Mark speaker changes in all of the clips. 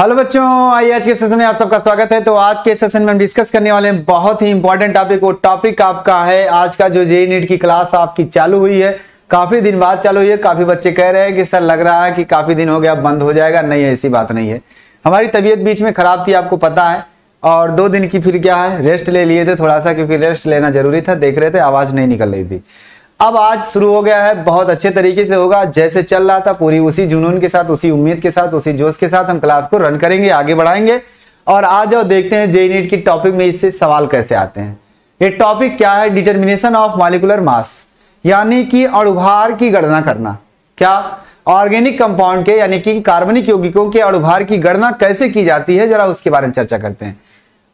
Speaker 1: Hello बच्चों, आइए आज के सेशन में आप सबका स्वागत है। तो आज के सेशन में हम डिस्कस करने वाले हैं बहुत ही इंपॉर्टेंट टॉपिक वो टॉपिक आपका है। आज का जो जे नीट की क्लास आपकी चालू हुई है, काफ़ी दिन बाद चालू हुई है। काफ़ी बच्चे कह रहे हैं कि सर लग रहा है कि काफ़ी दिन हो गया बंद हो जाएगा। नहीं, ऐसी बात नहीं है। हमारी तबीयत बीच में खराब थी, आपको पता है। और दो दिन की फिर क्या है रेस्ट ले लिए थे थोड़ा सा, क्योंकि रेस्ट लेना ज़रूरी था। देख रहे थे, आवाज़ नहीं निकल रही थी। अब आज शुरू हो गया है, बहुत अच्छे तरीके से होगा, जैसे चल रहा था, पूरी उसी जुनून के साथ, उसी उम्मीद के साथ, उसी जोश के साथ हम क्लास को रन करेंगे, आगे बढ़ाएँगे। और आज और देखते हैं जे नीट की टॉपिक में इससे सवाल कैसे आते हैं। ये टॉपिक क्या है? डिटर्मिनेशन ऑफ़ मालिकुलर मास यानी कि अणुभार की गणना करना। क्या ऑर्गेनिक कंपाउंड के, यानी कि कार्बनिक यौगिकों के अणुभार की गणना कैसे की जाती है? जरा उसके बारे में चर्चा करते हैं।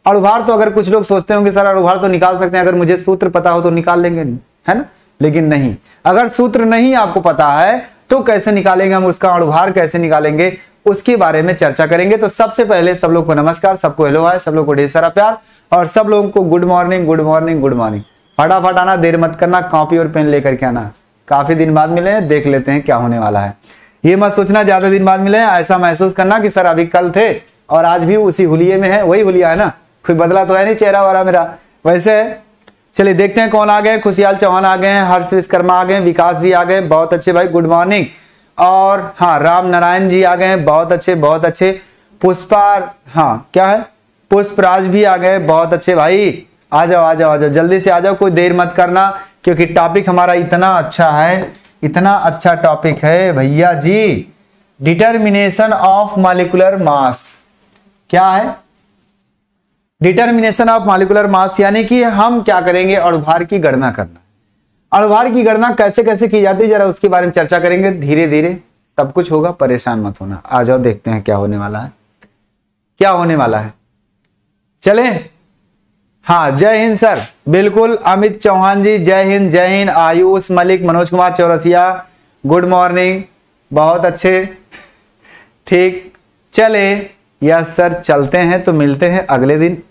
Speaker 1: अणुभार तो अगर कुछ लोग सोचते होंगे, सर, अणुभार तो निकाल सकते हैं, अगर मुझे सूत्र पता हो तो निकाल लेंगे। है ना? लेकिन नहीं। अगर सूत्र नहीं आपको पता है तो कैसे निकालेंगे हम, उसका अणुभार कैसे निकालेंगे, उसके बारे में चर्चा करेंगे। तो सबसे पहले सब लोग को नमस्कार, सबको हेलो हाय, सब लोग को ढेर सारा प्यार, और सब लोगों को good morning good morning good morning फटाफट आना, देर मत करना, कॉपी और पेन लेकर के आना। काफ़ी दिन बाद मिले हैं, देख लेते हैं क्या होने वाला है। ये मत सोचना, ज़्यादा दिन बाद मिले हैं, ऐसा महसूस करना कि सर अभी कल थे, और आज भी उसी हुलिये में है, वही हुलिया है ना? कोई बदला तो है नहीं चेहरा वाला मेरा। वैसे चलिए देखते हैं कौन आ गए। खुशियाल चौहान आ गए हैं, हर्ष विश्वकर्मा आ गए विकास जी आ गए बहुत अच्छे भाई गुड मॉर्निंग और हाँ राम नारायण जी आ गए हैं, बहुत अच्छे बहुत अच्छे। पुष्पा हाँ क्या है? पुष्पराज भी आ गए बहुत अच्छे भाई। आ जाओ आ जाओ आ जाओ, जल्दी से आ जाओ, कोई देर मत करना, क्योंकि टॉपिक हमारा इतना अच्छा है, इतना अच्छा टॉपिक है भैया जी। डिटर्मिनेशन ऑफ़ मालिकुलर मास क्या है? डिटर्मिनेशन ऑफ़ मालिकुलर मास यानी कि हम क्या करेंगे? अणुभार की गणना करना। अणुभार की गणना कैसे कैसे की जाती है? जरा उसके बारे में चर्चा करेंगे। धीरे धीरे सब कुछ होगा, परेशान मत होना। आ जाओ, देखते हैं क्या होने वाला है। क्या होने वाला है? चले। हाँ जय हिंद सर। बिल्कुल, अमित चौहान जी, जय हिंद जय Hind. Ayush Malik, Manoj Kumar Chaurasia, good morning. बहुत अच्छे। ठीक, चले। यस सर चलते हैं तो मिलते हैं अगले दिन?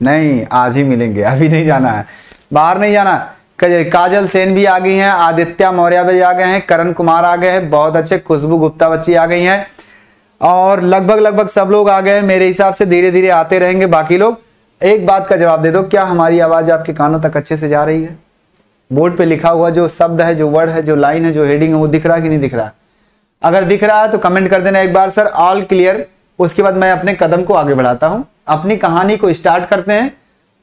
Speaker 1: नहीं, आज ही मिलेंगे, अभी नहीं जाना है। बाहर नहीं जाना। काजल सेन भी आ गई हैं, आदित्य मौर्य भी आ गए हैं, करण कुमार आ गए हैं, बहुत अच्छे खुशबू गुप्ता बच्ची आ गई हैं। और लगभग लगभग सब लोग आ गए हैं, मेरे हिसाब से धीरे धीरे आते रहेंगे, बाकी लोग। एक बात का जवाब दे दो, क्या हमारी आवाज़ आपके कानों तक अच्छे से जा रही है? बोर्ड पे लिखा हुआ जो शब्द है, जो वर्ड है, जो लाइन है, जो हेडिंग है, वो दिख रहा है कि नहीं दिख रहा? अगर दिख रहा है तो कमेंट कर देना एक बार, सर, ऑल क्लियर। उसके बाद मैं अपने कदम को आगे बढ़ाता हूँ। अपनी कहानी को स्टार्ट करते हैं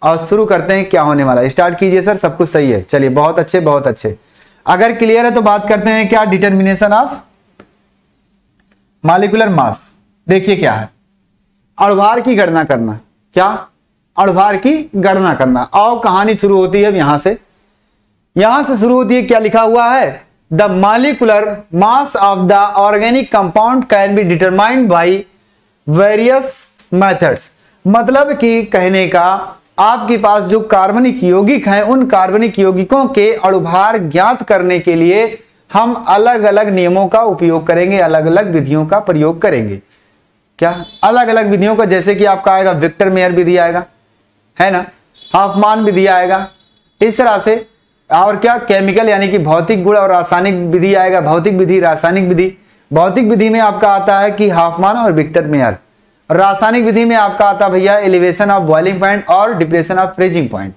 Speaker 1: और शुरू करते हैं क्या होने वाला स्टार्ट कीजिए सर, सब कुछ सही है। चलिए, बहुत अच्छे बहुत अच्छे। अगर क्लियर है तो बात करते हैं क्या डिटर्मिनेशन ऑफ़ मालिकुलर मास देखिए क्या है। अणुभार की गणना करना। क्या? अणुभार की गणना करना। और कहानी शुरू होती है यहाँ से। यहाँ से शुरू होती है, क्या लिखा हुआ है? The molecular mass of the organic compound can be determined by various methods मतलब कि कहने का, आपके पास जो कार्बनिक यौगिक हैं, उन कार्बनिक यौगिकों के अणुभार ज्ञात करने के लिए हम अलग अलग नियमों का उपयोग करेंगे अलग अलग विधियों का प्रयोग करेंगे। क्या? अलग अलग विधियों का, जैसे कि आपका आएगा, विक्टर मेयर विधि आएगा, है ना? हाफमान विधि आएगा। इस तरह से, और क्या? केमिकल, यानी कि भौतिक गुण और रासायनिक विधि आएगा, भौतिक विधि, रासायनिक विधि। भौतिक विधि में आपका आता है कि हाफमान और विक्टर मेयर। रासायनिक विधि में आपका आता है भैया एलिवेशन ऑफ़ बॉइलिंग पॉइंट और डिप्रेशन ऑफ़ फ्रीजिंग पॉइंट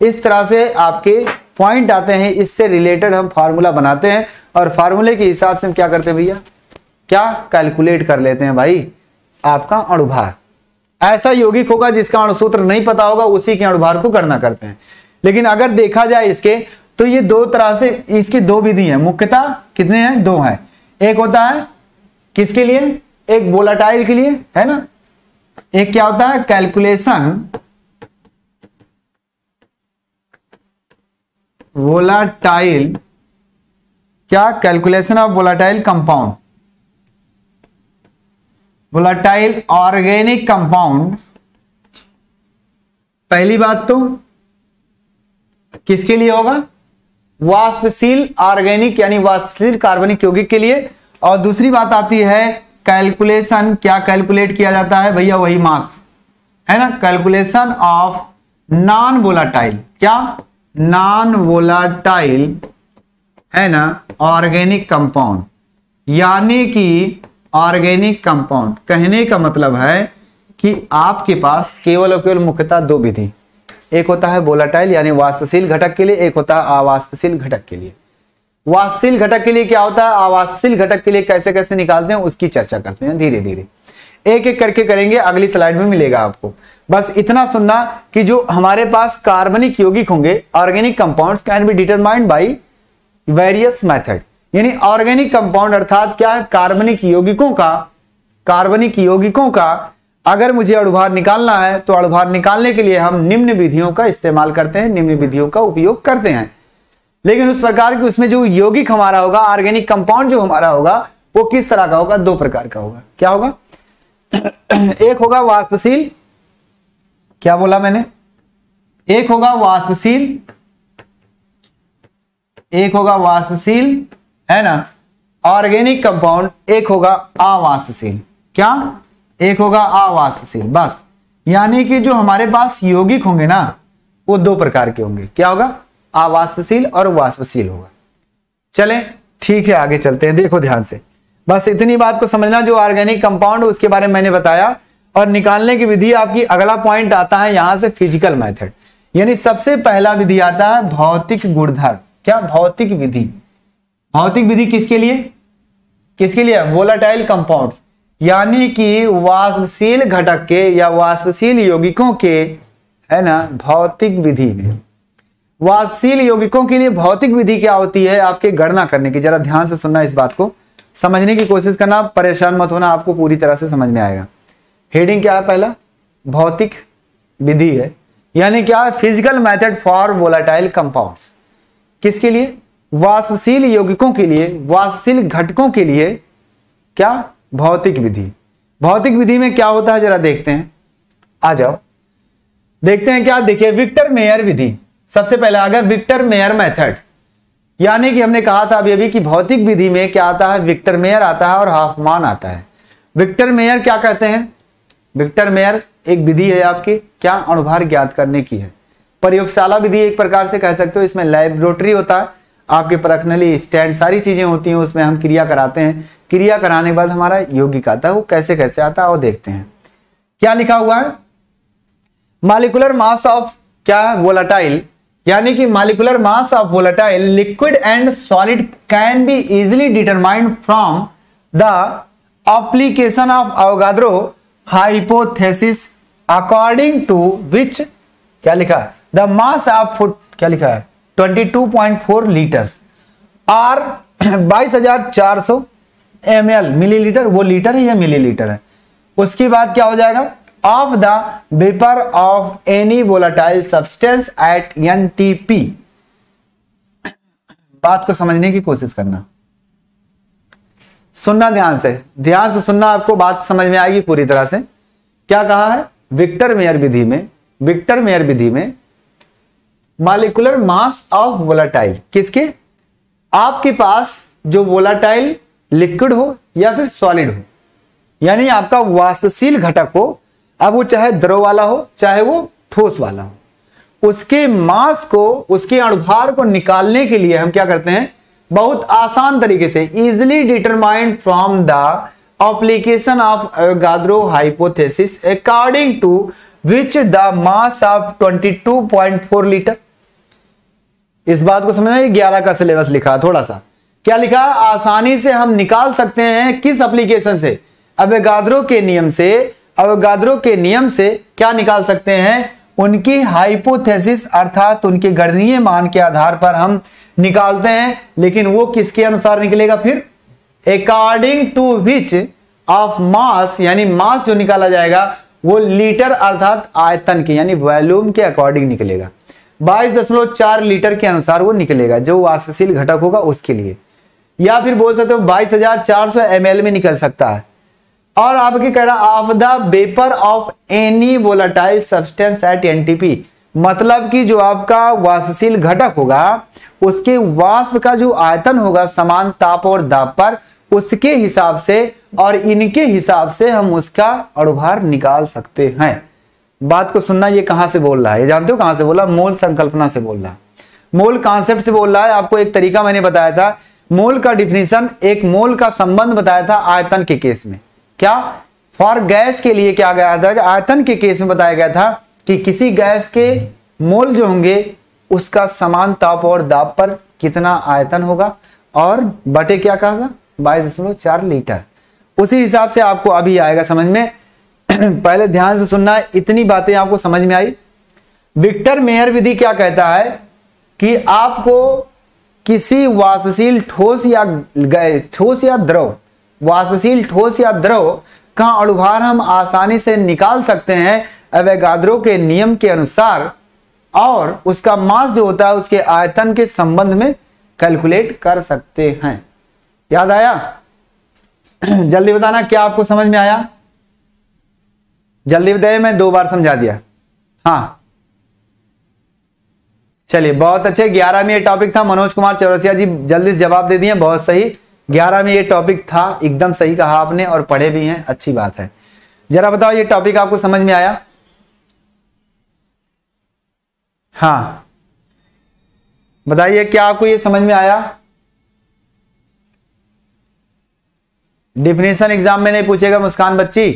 Speaker 1: इस तरह से आपके पॉइंट आते हैं, इससे रिलेटेड हम फार्मूला बनाते हैं। और फार्मूले के हिसाब से हम क्या करते हैं भैया? क्या कैलकुलेट कर लेते हैं भाई? आपका अणुभार। ऐसा यौगिक होगा जिसका अणुसूत्र नहीं पता होगा, उसी के अणुभार को करना करते हैं। लेकिन अगर देखा जाए इसके तो ये दो तरह से, इसकी दो विधि है। मुख्यतः कितने हैं? दो हैं। एक होता है किसके लिए? एक वोलाटाइल के लिए, है ना? एक क्या होता है? कैलकुलेशन वोलाटाइल क्या? Calculation of volatile compound volatile organic compound पहली बात तो किसके लिए होगा? वाष्पशील ऑर्गेनिक यानी वाष्पशील कार्बनिक यौगिक के लिए। और दूसरी बात आती है कैलकुलेशन क्या कैलकुलेट किया जाता है? भैया वही मास। है ना? कैलकुलेशन ऑफ़ नॉन वोलाटाइल क्या? नॉन वोलाटाइल है ना? ऑर्गेनिक कंपाउंड यानी कि ऑर्गेनिक कंपाउंड कहने का मतलब है कि आपके पास केवल और केवल मुख्यतः दो विधि। एक होता है बोलाटाइल यानी वाष्पशील घटक के लिए, एक होता है अवाष्पशील घटक के लिए। वाष्पशील घटक के लिए क्या होता है? अवाष्पशील घटक के लिए कैसे कैसे निकालते हैं, उसकी चर्चा करते हैं धीरे धीरे। एक एक करके करेंगे, अगली स्लाइड में मिलेगा आपको। बस इतना सुनना कि जो हमारे पास कार्बनिक यौगिक होंगे organic compounds can be determined by various method यानी ऑर्गेनिक कंपाउंड अर्थात क्या है? कार्बनिक यौगिकों का कार्बनिक यौगिकों का अगर मुझे अणुभार निकालना है तो अणुभार निकालने के लिए हम निम्न विधियों का इस्तेमाल करते हैं, निम्न विधियों का उपयोग करते हैं। लेकिन उस प्रकार की उसमें जो यौगिक हमारा होगा ऑर्गेनिक कंपाउंड जो हमारा होगा, वो किस तरह का होगा? दो प्रकार का होगा। क्या होगा? एक होगा वाष्पशील। क्या बोला मैंने? एक होगा वाष्पशील। एक होगा वाष्पशील, है ना? ऑर्गेनिक कंपाउंड, एक होगा अवाष्पशील। क्या? एक होगा आवासशील बस। यानी कि जो हमारे पास यौगिक होंगे ना, वो दो प्रकार के होंगे। क्या होगा? अवाष्पशील और वाष्पशील होगा। चलें, ठीक है, आगे चलते हैं। देखो ध्यान से। बस इतनी बात को समझना जो ऑर्गेनिक कंपाउंड उसके बारे में मैंने बताया। और निकालने की विधि आपकी, अगला पॉइंट आता है यहाँ से फ़िज़िकल मेथड यानी सबसे पहला विधि आता है भौतिक गुणधर्म। क्या? भौतिक विधि। भौतिक विधि किसके लिए? किसके लिए? वोलाटाइल कंपाउंड यानी कि वाष्पशील घटक के या वाष्पशील यौगिकों के, है ना, भौतिक विधि में। वाष्पशील यौगिकों के लिए भौतिक विधि क्या होती है, आपके गणना करने की। जरा ध्यान से सुनना इस बात को। समझने की कोशिश करना, परेशान मत होना, आपको पूरी तरह से समझ में आएगा। हेडिंग क्या है पहला? भौतिक विधि है। यानी क्या है? Physical method for volatile compounds किसके लिए? वाष्पशील यौगिकों के लिए वाष्पशील घटकों के लिए। क्या? भौतिक विधि। भौतिक विधि में क्या होता है, जरा देखते हैं। आ जाओ। देखते हैं क्या? देखिए, विक्टर मेयर विधि। सबसे पहले आ गया विक्टर मेयर मेथड। यानी कि हमने कहा था अभी अभी कि भौतिक विधि में क्या आता है? विक्टर मेयर आता है और हाफमान आता है। विक्टर मेयर क्या कहते हैं? विक्टर मेयर एक विधि है आपकी, क्या? अणुभार ज्ञात करने की है। प्रयोगशाला विधि एक प्रकार से कह सकते हो, इसमें लेबोरेटरी होता है। आपके परखनली स्टैंड सारी चीज़ें होती हैं, उसमें हम क्रिया कराते हैं। क्रिया कराने के बाद हमारा यौगिक आता है, वो कैसे कैसे आता है वो देखते हैं। क्या लिखा हुआ है? मालिकुलर मास ऑफ़ क्या वोलाटाइल यानी कि molecular mass of volatile liquid and solid can be easily determined from the application of Avogadro hypothesis according to which क्या लिखा है? द मास ऑफ़ क्या लिखा है? 22.4 लीटर्स आर बाईस हज़ार चार सौ एम एल मिलीलीटर वो लीटर है या मिलीलीटर है? उसके बाद क्या हो जाएगा? Of the vapour of any volatile substance at an बात को समझने की कोशिश करना। सुनना ध्यान से। ध्यान से सुनना, आपको बात समझ में आएगी पूरी तरह से। क्या कहा है? विक्टर मेयर विधि में विक्टर मेयर विधि में मालिकुलर मास ऑफ़ वोलाटाइल किसके? आपके पास जो वोलाटाइल लिक्विड हो या फिर सॉलिड हो। यानी आपका वाष्पशील घटक हो, अब वो चाहे द्रव वाला हो, चाहे वो ठोस वाला हो। उसके मास को, उसके अणुभार को निकालने के लिए हम क्या करते हैं? बहुत आसान तरीके से easily determined from the hypothesis according to which the mass of 22.4 litre इस बात को समझना ग्यारह का सिलेबस लिखा, थोड़ा सा। क्या लिखा? आसानी से हम निकाल सकते हैं किस एप्लीकेशन से? अवेगाद्रो के नियम से। अवेगाद्रो के नियम से क्या निकाल सकते हैं? उनकी हाइपोथेसिस अर्थात उनके गणनीय मान के आधार पर हम निकालते हैं। लेकिन वो किसके अनुसार निकलेगा फिर? According to which of mass यानी मास जो निकाला जाएगा, वो लीटर अर्थात आयतन के, यानी वॉल्यूम के अकॉर्डिंग निकलेगा। बाईस दशमलव चार लीटर के अनुसार वो निकलेगा, जो वाष्पशील घटक होगा उसके लिए। या फिर बोल सकते हो बाईस हज़ार चार सौ एम में निकल सकता है। और आपके कह रहा of the vapour of any volatile substance at NTP मतलब कि जो आपका वाष्पशील घटक होगा, उसके वाष्प का जो आयतन होगा, समान ताप और दाब पर, उसके हिसाब से और इनके हिसाब से हम उसका अणुभार निकाल सकते हैं। बात को सुनना, ये कहाँ से बोल रहा है? ये जानते हो कहाँ से बोला मोल संकल्पना से बोल रहा है। मोल कॉन्सेप्ट से बोल रहा है। आपको एक तरीका मैंने बताया था मोल का डिफिनीशन एक मोल का संबंध बताया था आयतन के केस में। क्या? फॉर गैस के लिए क्या गया था? आयतन के केस में बताया गया था कि किसी गैस के मोल जो होंगे, उसका समान ताप और दाब पर कितना आयतन होगा? और बटे क्या कहा था? बाईस दशमलव चार लीटर। उसी हिसाब से आपको अभी आएगा समझ में। पहले ध्यान से सुनना, इतनी बातें आपको समझ में आई। विक्टर मेयर विधि क्या कहता है कि आपको किसी वाष्पशील ठोस या ठोस या द्रव वाष्पशील ठोस या द्रव का अणुभार हम आसानी से निकाल सकते हैं अवैगाद्रो के नियम के अनुसार, और उसका मास जो होता है उसके आयतन के संबंध में कैलकुलेट कर सकते हैं। याद आया? जल्दी बताना क्या आपको समझ में आया? जल्दी बताइए, मैं दो बार समझा दिया। हाँ। चलिए, बहुत अच्छे। ग्यारह में ये टॉपिक था। मनोज कुमार चौरसिया जी जल्दी से जवाब दे दिए, बहुत सही। ग्यारह में ये टॉपिक था, एकदम सही कहा आपने और पढ़े भी हैं, अच्छी बात है। जरा बताओ, ये टॉपिक आपको समझ में आया? हाँ। बताइए, क्या आपको ये समझ में आया? डिफिनेशन एग्ज़ाम में नहीं पूछेगा मुस्कान बच्ची,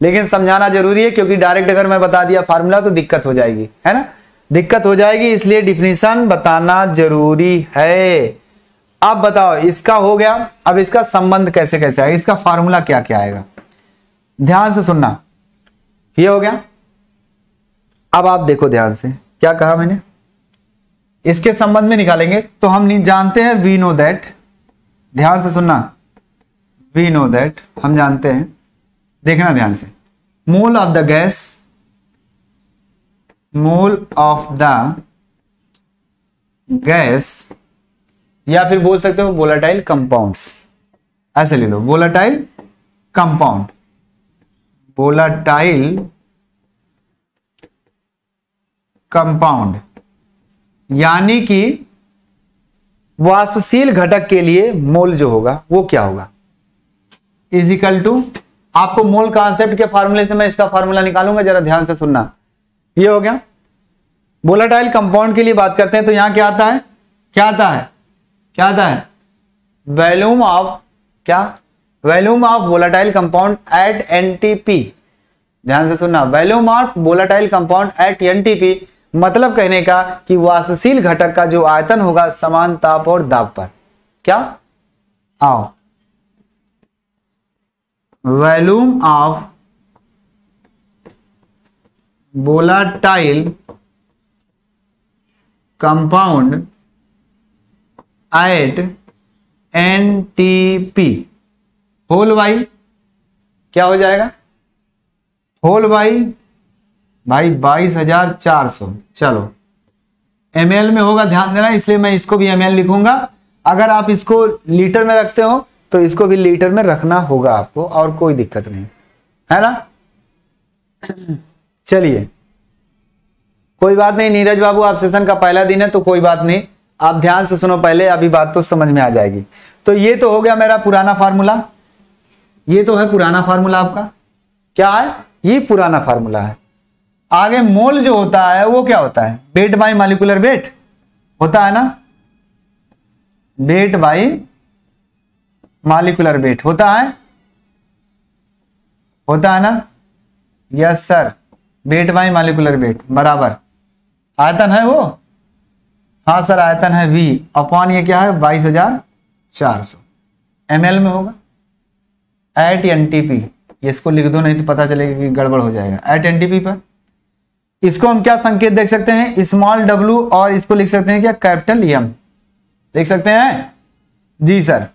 Speaker 1: लेकिन समझाना ज़रूरी है, क्योंकि डायरेक्ट अगर मैं बता दिया फार्मूला तो दिक्कत हो जाएगी, है ना? दिक्कत हो जाएगी, इसलिए डिफिनेशन बताना ज़रूरी है। अब बताओ, इसका हो गया, अब इसका संबंध कैसे कैसे आएगा, इसका फार्मूला क्या क्या आएगा? ध्यान से सुनना। ये हो गया। अब आप देखो ध्यान से, क्या कहा मैंने? इसके संबंध में निकालेंगे तो हम जानते हैं वी नो दैट ध्यान से सुनना। वी नो दैट हम जानते हैं। देखना ध्यान से। Mole of the gas mole of the gas, या फिर बोल सकते हो वोलाटाइल कंपाउंड्स। ऐसे ले लो, वोलाटाइल कंपाउंड। Volatile compound. यानी कि वाष्पशील घटक के लिए मोल जो होगा, वो क्या होगा? इजिकल टू आपको मोल कॉन्सेप्ट के फार्मूले से मैं इसका फॉर्मूला निकालूँगा, जरा ध्यान से सुनना। ये हो गया। वोलाटाइल कंपाउंड के लिए बात करते हैं तो यहाँ क्या आता है? क्या आता है? क्या आता है? वैल्यूम ऑफ़ क्या? Volume of volatile compound at NTP ध्यान से सुनना। Volume of volatile compound at NTP मतलब कहने का कि वाष्पशील घटक का जो आयतन होगा समान ताप और दाब पर। क्या? आओ। Volume of volatile compound at NTP whole Y क्या हो जाएगा? होल वाई भाई बाईस हज़ार चार सौ। चलो। एमएल में होगा, ध्यान देना, इसलिए मैं इसको भी एमएल लिखूँगा। अगर आप इसको लीटर में रखते हो तो इसको भी लीटर में रखना होगा आपको, और कोई दिक्कत नहीं। है ना? चलिए। कोई बात नहीं, नीरज बाबू, आप सेशन का पहला दिन है तो कोई बात नहीं। आप ध्यान से सुनो पहले, अभी बात तो समझ में आ जाएगी। तो ये तो हो गया मेरा पुराना फार्मूला। ये तो है पुराना फार्मूला आपका। क्या है? ये पुराना फार्मूला है। आगे मोल जो होता है, वो क्या होता है? बेट बाई मालिकुलर बेट होता है ना? बेट बाई मालिकुलर बेट होता है? होता है ना? Yes sir weight by molecular weight बराबर। आयतन है वो? हाँ सर, आयतन है वी अपॉन ये क्या है? बाईस हज़ार चार सौ। एम एल में होगा। एट एन टी पी इसको लिख दो, नहीं तो पता चलेगा कि गड़बड़ हो जाएगा। एट एन टी पी पर। इसको हम क्या संकेत देख सकते हैं? स्मॉल डब्ल्यू और इसको लिख सकते हैं क्या? कैपिटल एम देख सकते हैं? जी सर।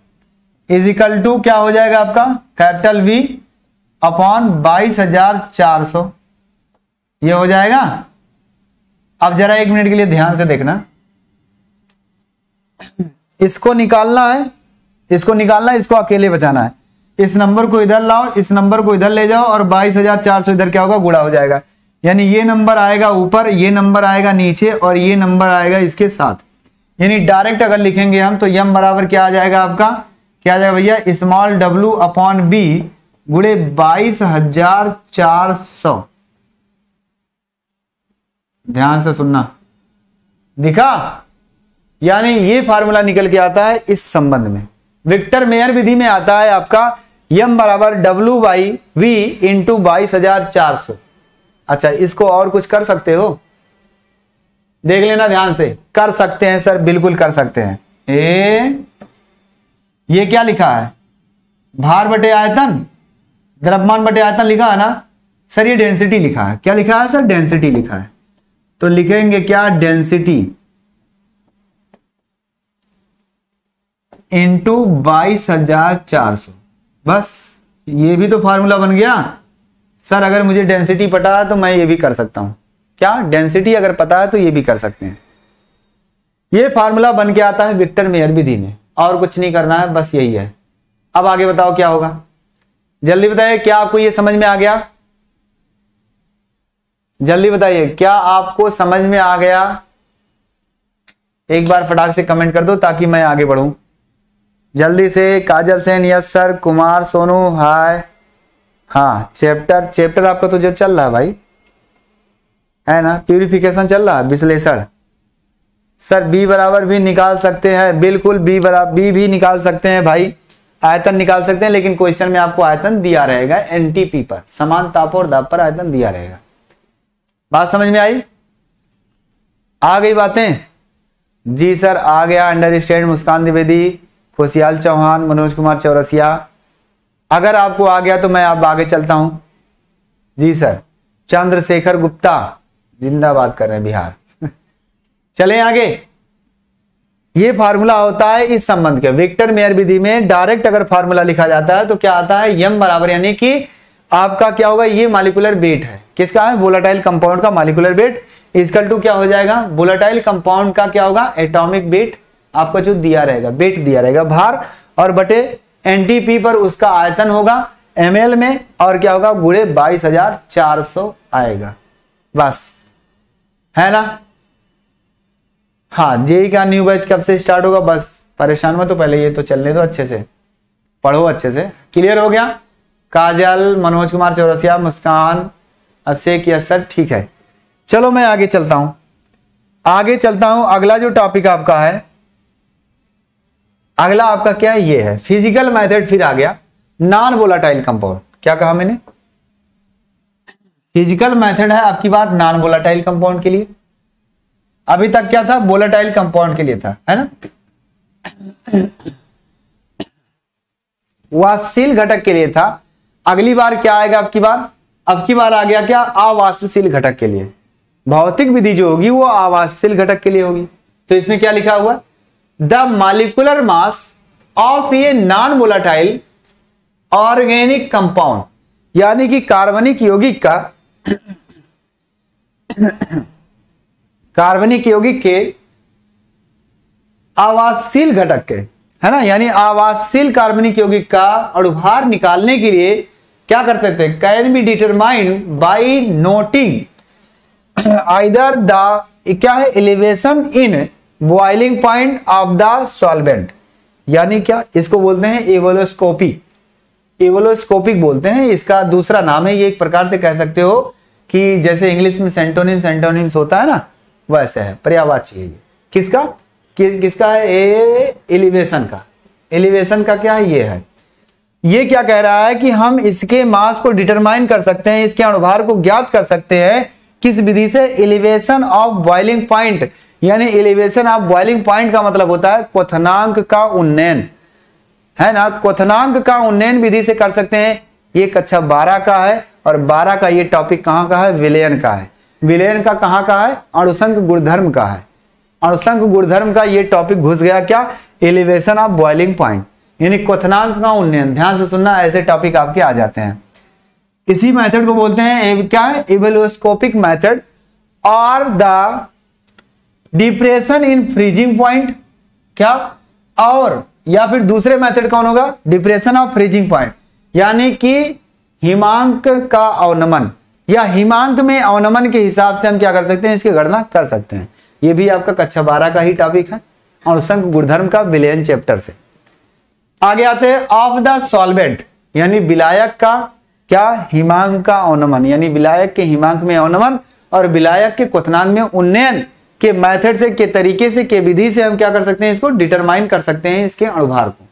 Speaker 1: इजिकल टू क्या हो जाएगा आपका? कैपिटल वी अपॉन बाईस हज़ार चार सौ। ये हो जाएगा। अब जरा एक मिनट के लिए ध्यान से देखना। इसको निकालना है, इसको निकालना है, इसको अकेले बचाना है। इस नंबर को इधर लाओ, इस नंबर को इधर ले जाओ और बाईस हज़ार चार सौ इधर क्या होगा? गुड़ा हो जाएगा। यानी ये नंबर आएगा ऊपर, ये नंबर आएगा नीचे और ये नंबर आएगा इसके साथ। यानी डायरेक्ट अगर लिखेंगे हम तो यम बराबर क्या आ जाएगा आपका? क्या आ जाएगा भैया? स्मॉल डब्ल्यू अपॉन बी गुड़े बाईस हज़ार चार सौ। ध्यान से सुनना। दिखा? यानी ये फार्मूला निकल के आता है इस संबंध में। विक्टर मेयर विधि में आता है आपका, यम बराबर डब्ल्यू बाई वी इंटू बाईस हज़ार चार सौ। अच्छा इसको और कुछ कर सकते हो? देख लेना ध्यान से। कर सकते हैं, सर, बिल्कुल कर सकते हैं। ए, ये क्या लिखा है? भार बटे आयतन, द्रव्यमान बटे आयतन लिखा है ना? सर, ये डेंसिटी लिखा है। क्या लिखा है, सर? डेंसिटी लिखा है। तो लिखेंगे क्या? डेंसिटी इंटू बाईस हज़ार चार सौ। बस, ये भी तो फार्मूला बन गया। सर, अगर मुझे डेंसिटी पता है तो मैं ये भी कर सकता हूँ। क्या? डेंसिटी अगर पता है तो ये भी कर सकते हैं। ये फार्मूला बन के आता है विक्टर मेयर विधि में। और कुछ नहीं करना है, बस यही है। अब आगे बताओ क्या होगा? जल्दी बताइए, क्या आपको ये समझ में आ गया? जल्दी बताइए, क्या आपको समझ में आ गया? एक बार फटाक से कमेंट कर दो ताकि मैं आगे बढ़ूं। जल्दी से, Kajal Sen, yes sir, Kumar, Sonu, hi. हाँ चैप्टर चैप्टर आपका तो जो चल रहा है भाई। है ना? प्यूरिफिकेशन चल रहा है, विश्लेषण। सर बी बराबर भी निकाल सकते हैं। बिल्कुल बी बराबर बी भी निकाल सकते हैं भाई। आयतन निकाल सकते हैं, लेकिन क्वेश्चन में आपको आयतन दिया रहेगा एनटीपी पर। समान ताप और दाप पर आयतन दिया रहेगा। बात समझ में आई? आ गई बातें। जी सर, आ गया अंडरस्टैंड मुस्कान द्विवेदी, खुशियाल चौहान, मनोज कुमार चौरसिया। अगर आपको आ गया तो मैं आप आगे चलता हूँ। जी सर, चंद्रशेखर गुप्ता, जिंदाबाद कर रहे हैं बिहार। चले आगे। ये फार्मूला होता है इस संबंध के। विक्टर मेयर विधि में डायरेक्ट अगर फार्मूला लिखा जाता है तो क्या आता है? यम बराबर यानी कि आपका क्या होगा, ये मालिकुलर वेट है। किसका है? वोलाटाइल कंपाउंड का मालिकुलर वेट। इसकल टू क्या हो जाएगा? वोलाटाइल कंपाउंड का क्या होगा? एटॉमिक वेट आपका जो दिया रहेगा वेट दिया रहेगा, भार। और बटे एनटीपी पर उसका आयतन होगा एमएल में, और क्या होगा? गुड़े बाईस हज़ार चार सौ आएगा। बस। है ना? हाँ जेई का न्यू बैच कब से स्टार्ट होगा? बस। परेशान मत तो पहले ये तो चलने दो अच्छे से। पढ़ो अच्छे से। क्लियर हो गया? काजल, मनोज कुमार चौरसिया, मुस्कान, अभिषेक यस सर ठीक है। चलो मैं आगे चलता हूँ। आगे चलता हूँ। अगला जो टॉपिक आपका है, अगला आपका क्या है ये है? फ़िज़िकल मेथड फिर आ गया। नॉन वोलाटाइल कंपाउंड क्या कहा मैंने? फ़िज़िकल मेथड है आपकी बात नॉन वोलाटाइल कंपाउंड के लिए। अभी तक क्या था? वोलाटाइल कंपाउंड के लिए था, है ना? वाशील घटक के लिए था। अगली बार क्या आएगा आपकी बार? अब की बार आ गया क्या? आवासशील घटक के लिए। भौतिक विधि जो होगी, वो आवासशील घटक के लिए होगी। तो इसमें क्या लिखा हुआ? The molecular mass of a non volatile organic compound यानी कि कार्बनिक यौगिक का कार्बनिक यौगिक के आवासशील घटक के, है ना? यानी आवासशील कार्बनिक यौगिक का अणुभार निकालने के लिए क्या कर सकते हैं can be determined by noting. Either the क्या है? Elevation in boiling point of the solvent. यानी क्या? इसको बोलते हैं एवोलोस्कोपी। एवोलोस्कोपिक बोलते हैं। इसका दूसरा नाम है ये एक प्रकार से कह सकते हो कि जैसे इंग्लिश में सेंटोनिन सेंटोनिन होता है ना वैसे है। पर्यावाची है ये। किसका? कि, किसका है? ए एलिवेशन का। एलिवेशन का क्या है? ये है। ये क्या कह रहा है कि हम इसके मास को डिटरमाइन कर सकते हैं, इसके अणुभार को ज्ञात कर सकते हैं किस विधि से एलिवेशन ऑफ़ बॉइलिंग पॉइंट यानी एलिवेशन ऑफ़ बॉइलिंग पॉइंट का मतलब होता है क्वथनांक का उन्नयन। है ना? क्वथनांक का उन्नयन विधि से कर सकते हैं। ये कक्षा बारह का है, और बारह का ये टॉपिक कहाँ का है? विलयन का है। विलयन का कहाँ का है? अणुसंक गुणधर्म का है। अणुसंक गुणधर्म का ये टॉपिक घुस गया क्या? एलिवेशन ऑफ़ बॉइलिंग पॉइंट यानी क्वथनांक का उन्नयन। ध्यान से सुनना, ऐसे टॉपिक आपके आ जाते हैं। इसी मेथड को बोलते हैं क्या? है इवेलोस्कोपिक मेथड और the depression in freezing point क्या? और, या फिर दूसरे मेथड कौन होगा? डिप्रेशन ऑफ़ फ्रीजिंग पॉइंट यानी कि हिमांक का अवनमन। या हिमांक में अवनमन के हिसाब से हम क्या कर सकते हैं? इसकी गणना कर सकते हैं। ये भी आपका कक्षा बारह का ही टॉपिक है और संघ गुणधर्म का विलयन चैप्टर से। आगे आते हैं ऑफ़ द सॉल्वेंट यानी विलायक का क्या? हिमांक का अवनमन, यानी विलायक के हिमांक में अवनमन और विलायक के क्वथनांक में उन्नयन के मेथड से, के तरीके से, के विधि से हम क्या कर सकते हैं इसको डिटरमाइन कर सकते हैं इसके अणुभार को।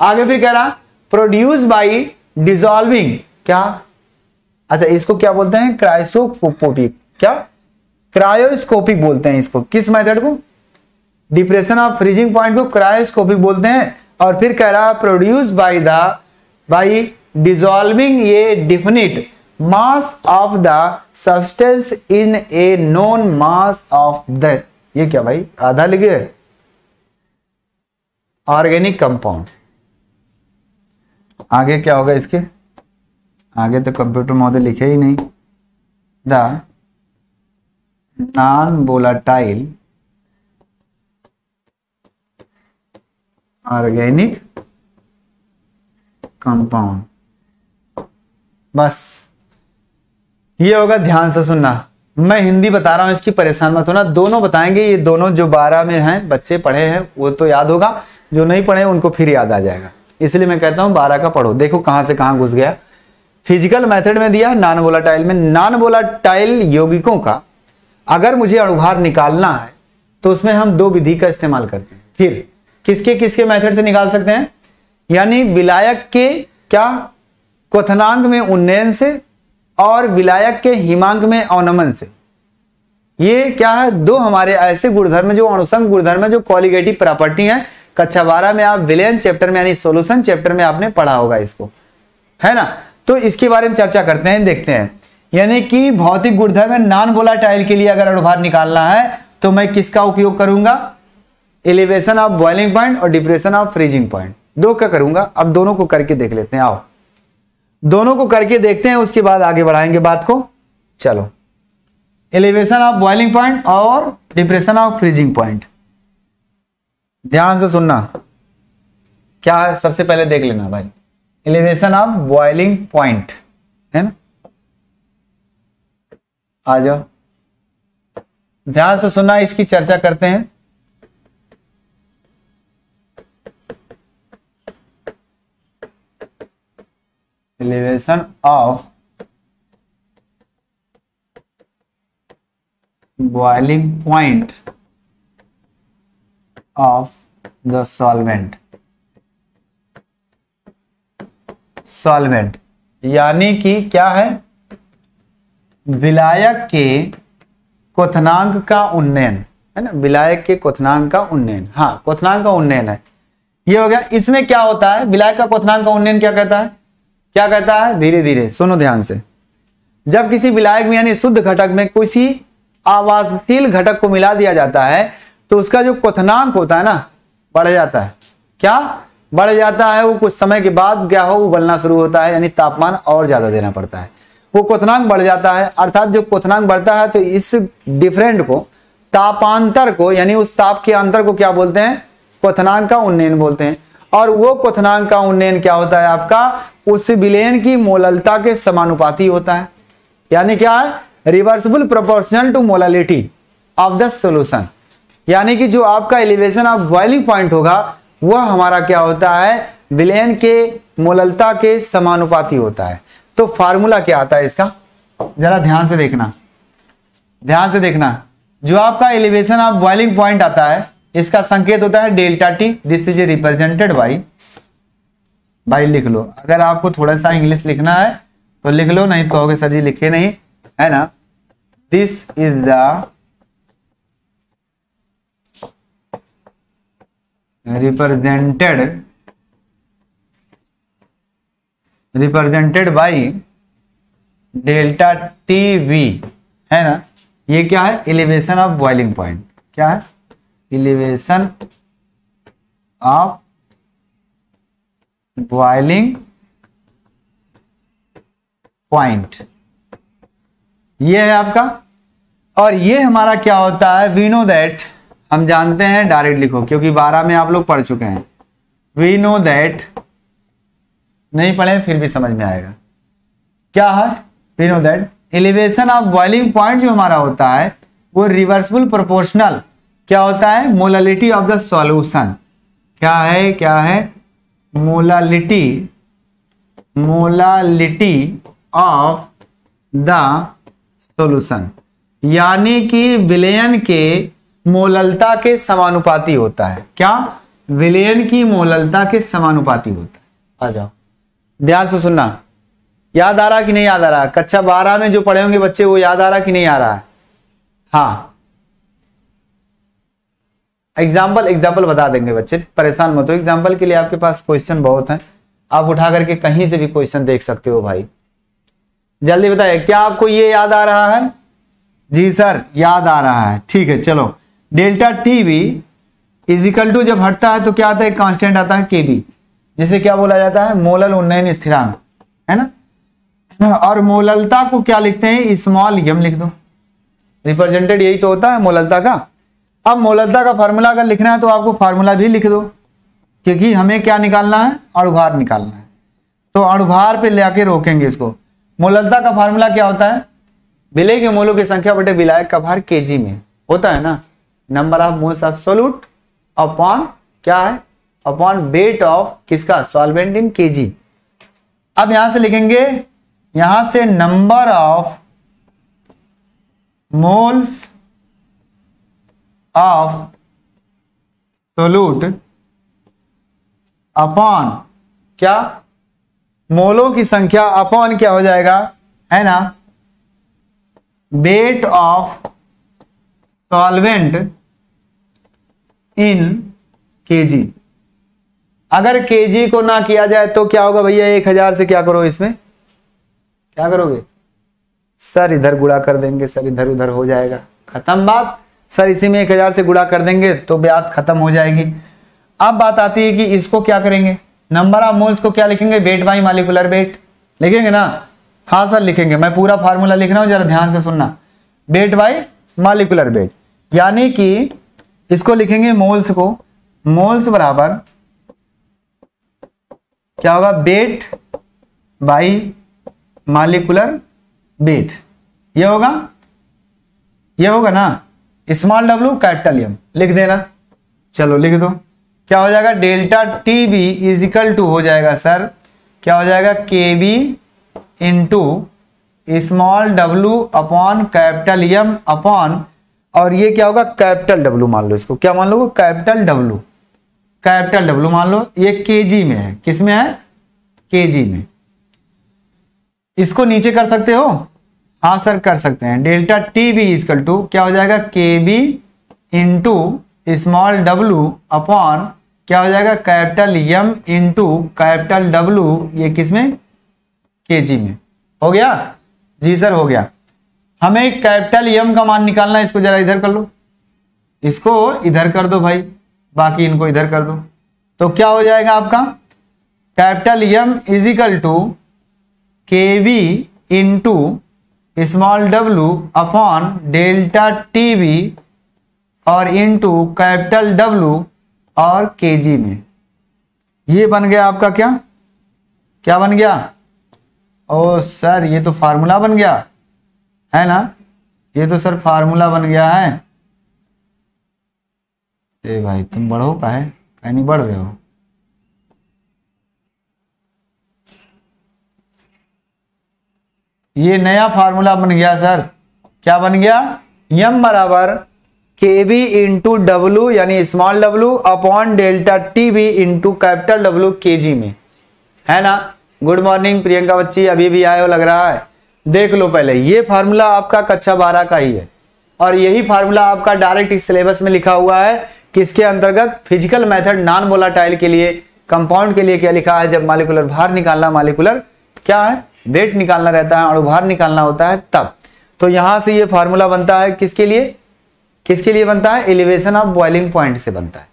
Speaker 1: आगे फिर कह रहा प्रोड्यूस बाई डिजॉल्विंग क्या? अच्छा इसको क्या बोलते हैं? क्राइसोपोपिक क्या? क्रायोस्कोपिक बोलते हैं इसको। किस मेथड को? डिप्रेशन ऑफ़ फ्रीजिंग पॉइंट को क्रायोस्कोपिक बोलते हैं। और फिर कह रहा produce by the by dissolving a definite mass of the substance in a non mass of the ये क्या भाई, आधा लिखे ऑर्गेनिक कंपाउंड आगे क्या होगा इसके? आगे तो कंप्यूटर मॉडल लिखे ही नहीं। The non volatile organic compound. बस। ये होगा ध्यान से सुनना। मैं हिंदी बता रहा हूँ, इसकी परेशान मत होना। दोनों बताएँगे, ये दोनों जो बारह में हैं, बच्चे पढ़े हैं, वो तो याद होगा। जो नहीं पढ़े, उनको फिर याद आ जाएगा। इसलिए मैं कहता हूँ, बारह का पढ़ो। देखो कहाँ से कहाँ घुस गया। फ़िज़िकल मेथड में दिया नॉन वोलाटाइल में। नॉन वोलाटाइल यौगिकों का, अगर मुझे अणुभार निकालना है तो उसमें हम दो विधि का इस्तेमाल करते हैं। फिर किसके किसके मेथड से निकाल सकते हैं? यानी विलायक के क्या? क्वथनांक में उन्नयन से और विलायक के हिमांक में अवनमन से। ये क्या है? दो हमारे ऐसे गुणधर्म जो अणुसंग गुणधर्म जो क्वालिगेटिव प्रॉपर्टी है। कक्षा बारह में आप विलयन चैप्टर में, यानी सोल्यूशन चैप्टर में आपने पढ़ा होगा इसको। है ना? तो इसके बारे में चर्चा करते हैं, देखते हैं। यानी कि भौतिक गुणधर्म नॉन वोलाटाइल के लिए अगर अणुभार निकालना है तो मैं किसका उपयोग करूँगा? एलिवेशन ऑफ़ बॉइलिंग पॉइंट और डिप्रेशन ऑफ़ फ्रीजिंग पॉइंट दो का करूँगा, अब दोनों को करके देख लेते हैं, आओ। दोनों को करके देखते हैं, उसके बाद आगे बढ़ाएँगे बात को। चलो। एलिवेशन ऑफ़ बॉइलिंग पॉइंट और डिप्रेशन ऑफ़ फ्रीजिंग पॉइंट ध्यान से सुनना। क्या है? सबसे पहले देख लेना भाई। एलिवेशन ऑफ़ बॉइलिंग पॉइंट है ना? आ जाओ। ध्यान से सुनना, इसकी चर्चा करते हैं। Elevation of boiling point of the solvent. Solvent यानी कि क्या है? विलायक के क्वथनांक का उन्नयन। है ना? विलायक के क्वथनांक का उन्नयन। हाँ क्वथनांक का उन्नयन है। ये हो गया, इसमें क्या होता है? विलायक का क्वथनांक का उन्नयन क्या कहता है? क्या कहता है? धीरे धीरे, सुनो ध्यान से। जब किसी विलायक में, यानी शुद्ध घटक में किसी आवासशील घटक को मिला दिया जाता है तो उसका जो क्वथनांक होता है ना, बढ़ जाता है। क्या? बढ़ जाता है, वो कुछ समय के बाद क्या हो, वो बनना शुरू होता है, यानी तापमान और ज़्यादा देना पड़ता है। वो क्वथनांक बढ़ जाता है, अर्थात जो क्वथनांक बढ़ता है तो इस डिफरेंट को, तापांतर को, यानी उस ताप के अंतर को क्या बोलते हैं? क्वथनांक का उन्नयन बोलते हैं। और वो क्वथनांक का उन्नयन क्या होता है आपका? उस विलेन की मोललता के समानुपाती होता है। यानी क्या है? Reversible proportional to molality of the solution यानी कि जो आपका एलिवेशन ऑफ़ बॉइलिंग पॉइंट होगा, वह हमारा क्या होता है? विलेन के मोललता के समानुपाती होता है। तो फार्मूला क्या आता है इसका? जरा ध्यान से देखना। ध्यान से देखना। जो आपका एलिवेशन ऑफ़ बॉइलिंग पॉइंट आता है इसका संकेत होता है delta T this is represented by भाई लिख लो। अगर आपको थोड़ा सा इंग्लिश लिखना है तो लिख लो, नहीं तो सर जी लिखे नहीं, है ना? This is the represented represented by delta T V, है ना? ये क्या है? एलिवेशन ऑफ़ बॉइलिंग पॉइंट क्या है? एलिवेशन ऑफ़ बॉइलिंग पॉइंट ये है आपका। और ये हमारा क्या होता है? वी नो दैट हम जानते हैं, डायरेक्ट लिखो, क्योंकि बारह में आप लोग पढ़ चुके हैं। वी नो दैट नहीं पढ़े, फिर भी समझ में आएगा। क्या है? We know that elevation of boiling point जो हमारा होता है, वो रिवर्सिबल प्रोपोर्शनल क्या होता है? मोलालिटी ऑफ़ द सॉल्यूशन क्या है? क्या है? Molality molality of the solution यानी कि विलयन के मोललता के समानुपाती होता है। क्या? विलयन की मोललता के समानुपाती होता है। आ जाओ। ध्यान से सुनना। याद आ रहा कि नहीं याद आ रहा? कक्षा बारह में जो पढ़े होंगे बच्चे, वो याद आ रहा कि नहीं आ रहा? है हाँ। एग्ज़ाम्पल एग्ज़ाम्पल बता देंगे बच्चे। परेशान मत हो। एग्ज़ाम्पल के लिए आपके पास क्वेश्चन बहुत है। आप उठा करके कहीं से भी क्वेश्चन देख सकते हो भाई। जल्दी बताइए, क्या आपको ये याद आ रहा है? जी सर, याद आ रहा है। ठीक है, चलो। Delta T V equal to जब हटता है तो क्या आता है? कांस्टेंट आता है के बी जिसे क्या बोला जाता है? मोलल उन्नयन स्थिरांक। है ना? और मोललता को क्या लिखते हैं? स्मॉल यम लिख दो। रिप्रेजेंटेड यही तो होता है, मोललता का। अब मोललता का फार्मूला अगर लिखना है तो आपको फार्मूला भी लिख दो, क्योंकि हमें क्या निकालना है? अणुभार निकालना है। तो अणुभार पे लेके रोकेंगे इसको। मोललता का फार्मूला क्या होता है? विलय के मोलों की संख्या बटे विलायक का भार केजी में। होता है ना? Number of moles of solute upon क्या है? अपॉन वेट ऑफ़ किसका? सॉल्वेंट इन केजी अब यहाँ से लिखेंगे, यहाँ से number of moles of solute upon क्या? मोलों की संख्या अपॉन क्या हो जाएगा? है ना? Weight of solvent in KG अगर केजी को ना किया जाए तो क्या होगा भैया? एक हज़ार से क्या करो इसमें? क्या करोगे? सर, इधर गुड़ा कर देंगे, सर इधर उधर हो जाएगा। खत्म बात। सर, इसी में एक हज़ार से गुड़ा कर देंगे तो ब्याज खत्म हो जाएगी। अब बात आती है कि इसको क्या करेंगे? नंबर ऑफ़ मोल्स को क्या लिखेंगे? वेट बाई मालिकुलर वेट लिखेंगे ना? हाँ सर, लिखेंगे। मैं पूरा फार्मूला लिख रहा हूँ, जरा ध्यान से सुनना। वेट बाई मालिकुलर वेट यानी कि इसको लिखेंगे मोल्स को। मोल्स बराबर क्या होगा? बेट बाई मालिकुलर बेट ये होगा? ये होगा ना? स्मॉल डब्ल्यू कैपिटल एम लिख देना। चलो लिख दो। क्या हो जाएगा? Delta T B equal to हो जाएगा सर क्या हो जाएगा? K B into small W upon capital M upon और ये क्या होगा? कैपिटल डब्ल्यू मान लो इसको। क्या मान लो कैपिटल डब्ल्यू कैपिटल डब्ल्यू मान लो। ये केजी में है। किसमें है? केजी में। इसको नीचे कर सकते हो? हाँ सर कर सकते हैं। Delta T B equal to क्या हो जाएगा? K B into small W upon क्या हो जाएगा? Capital M into capital W ये किसमें? के जी में। हो गया? जी सर, हो गया। हमें कैपिटल एम का मान निकालना है, इसको जरा इधर कर लो। इसको इधर कर दो भाई। बाकी इनको इधर कर दो। तो क्या हो जाएगा आपका? Capital M equal to K V into small W upon delta T V और इंटू कैपिटल डब्ल्यू और केजी में। ये बन गया आपका क्या? क्या बन गया? ओ, सर, ये तो फार्मूला बन गया। है ना? ये तो सर फार्मूला बन गया है। ए भाई, तुम बढ़ो का है कहीं नहीं बढ़ रहे हो। ये नया फार्मूला बन गया, सर। क्या बन गया? यम बराबर के बी इंटू डब्ल्यू यानी small W upon delta T B into capital W K G में। है ना? गुड मॉर्निंग प्रियंका बच्ची, अभी भी आए हो लग रहा है। देख लो पहले, ये फार्मूला आपका कक्षा बारह का ही है। और यही फार्मूला आपका डायरेक्ट सिलेबस में लिखा हुआ है, किसके अंतर्गत फ़िज़िकल मेथड नॉन वोलाटाइल के लिए कंपाउंड के लिए क्या लिखा है, जब मालिकुलर भार निकालना मालिकुलर क्या है? वेट निकालना रहता है और भार निकालना होता है तब। तो यहाँ से ये फार्मूला बनता है किसके लिए? किसके लिए बनता है? एलिवेशन ऑफ़ बॉइलिंग पॉइंट से बनता है।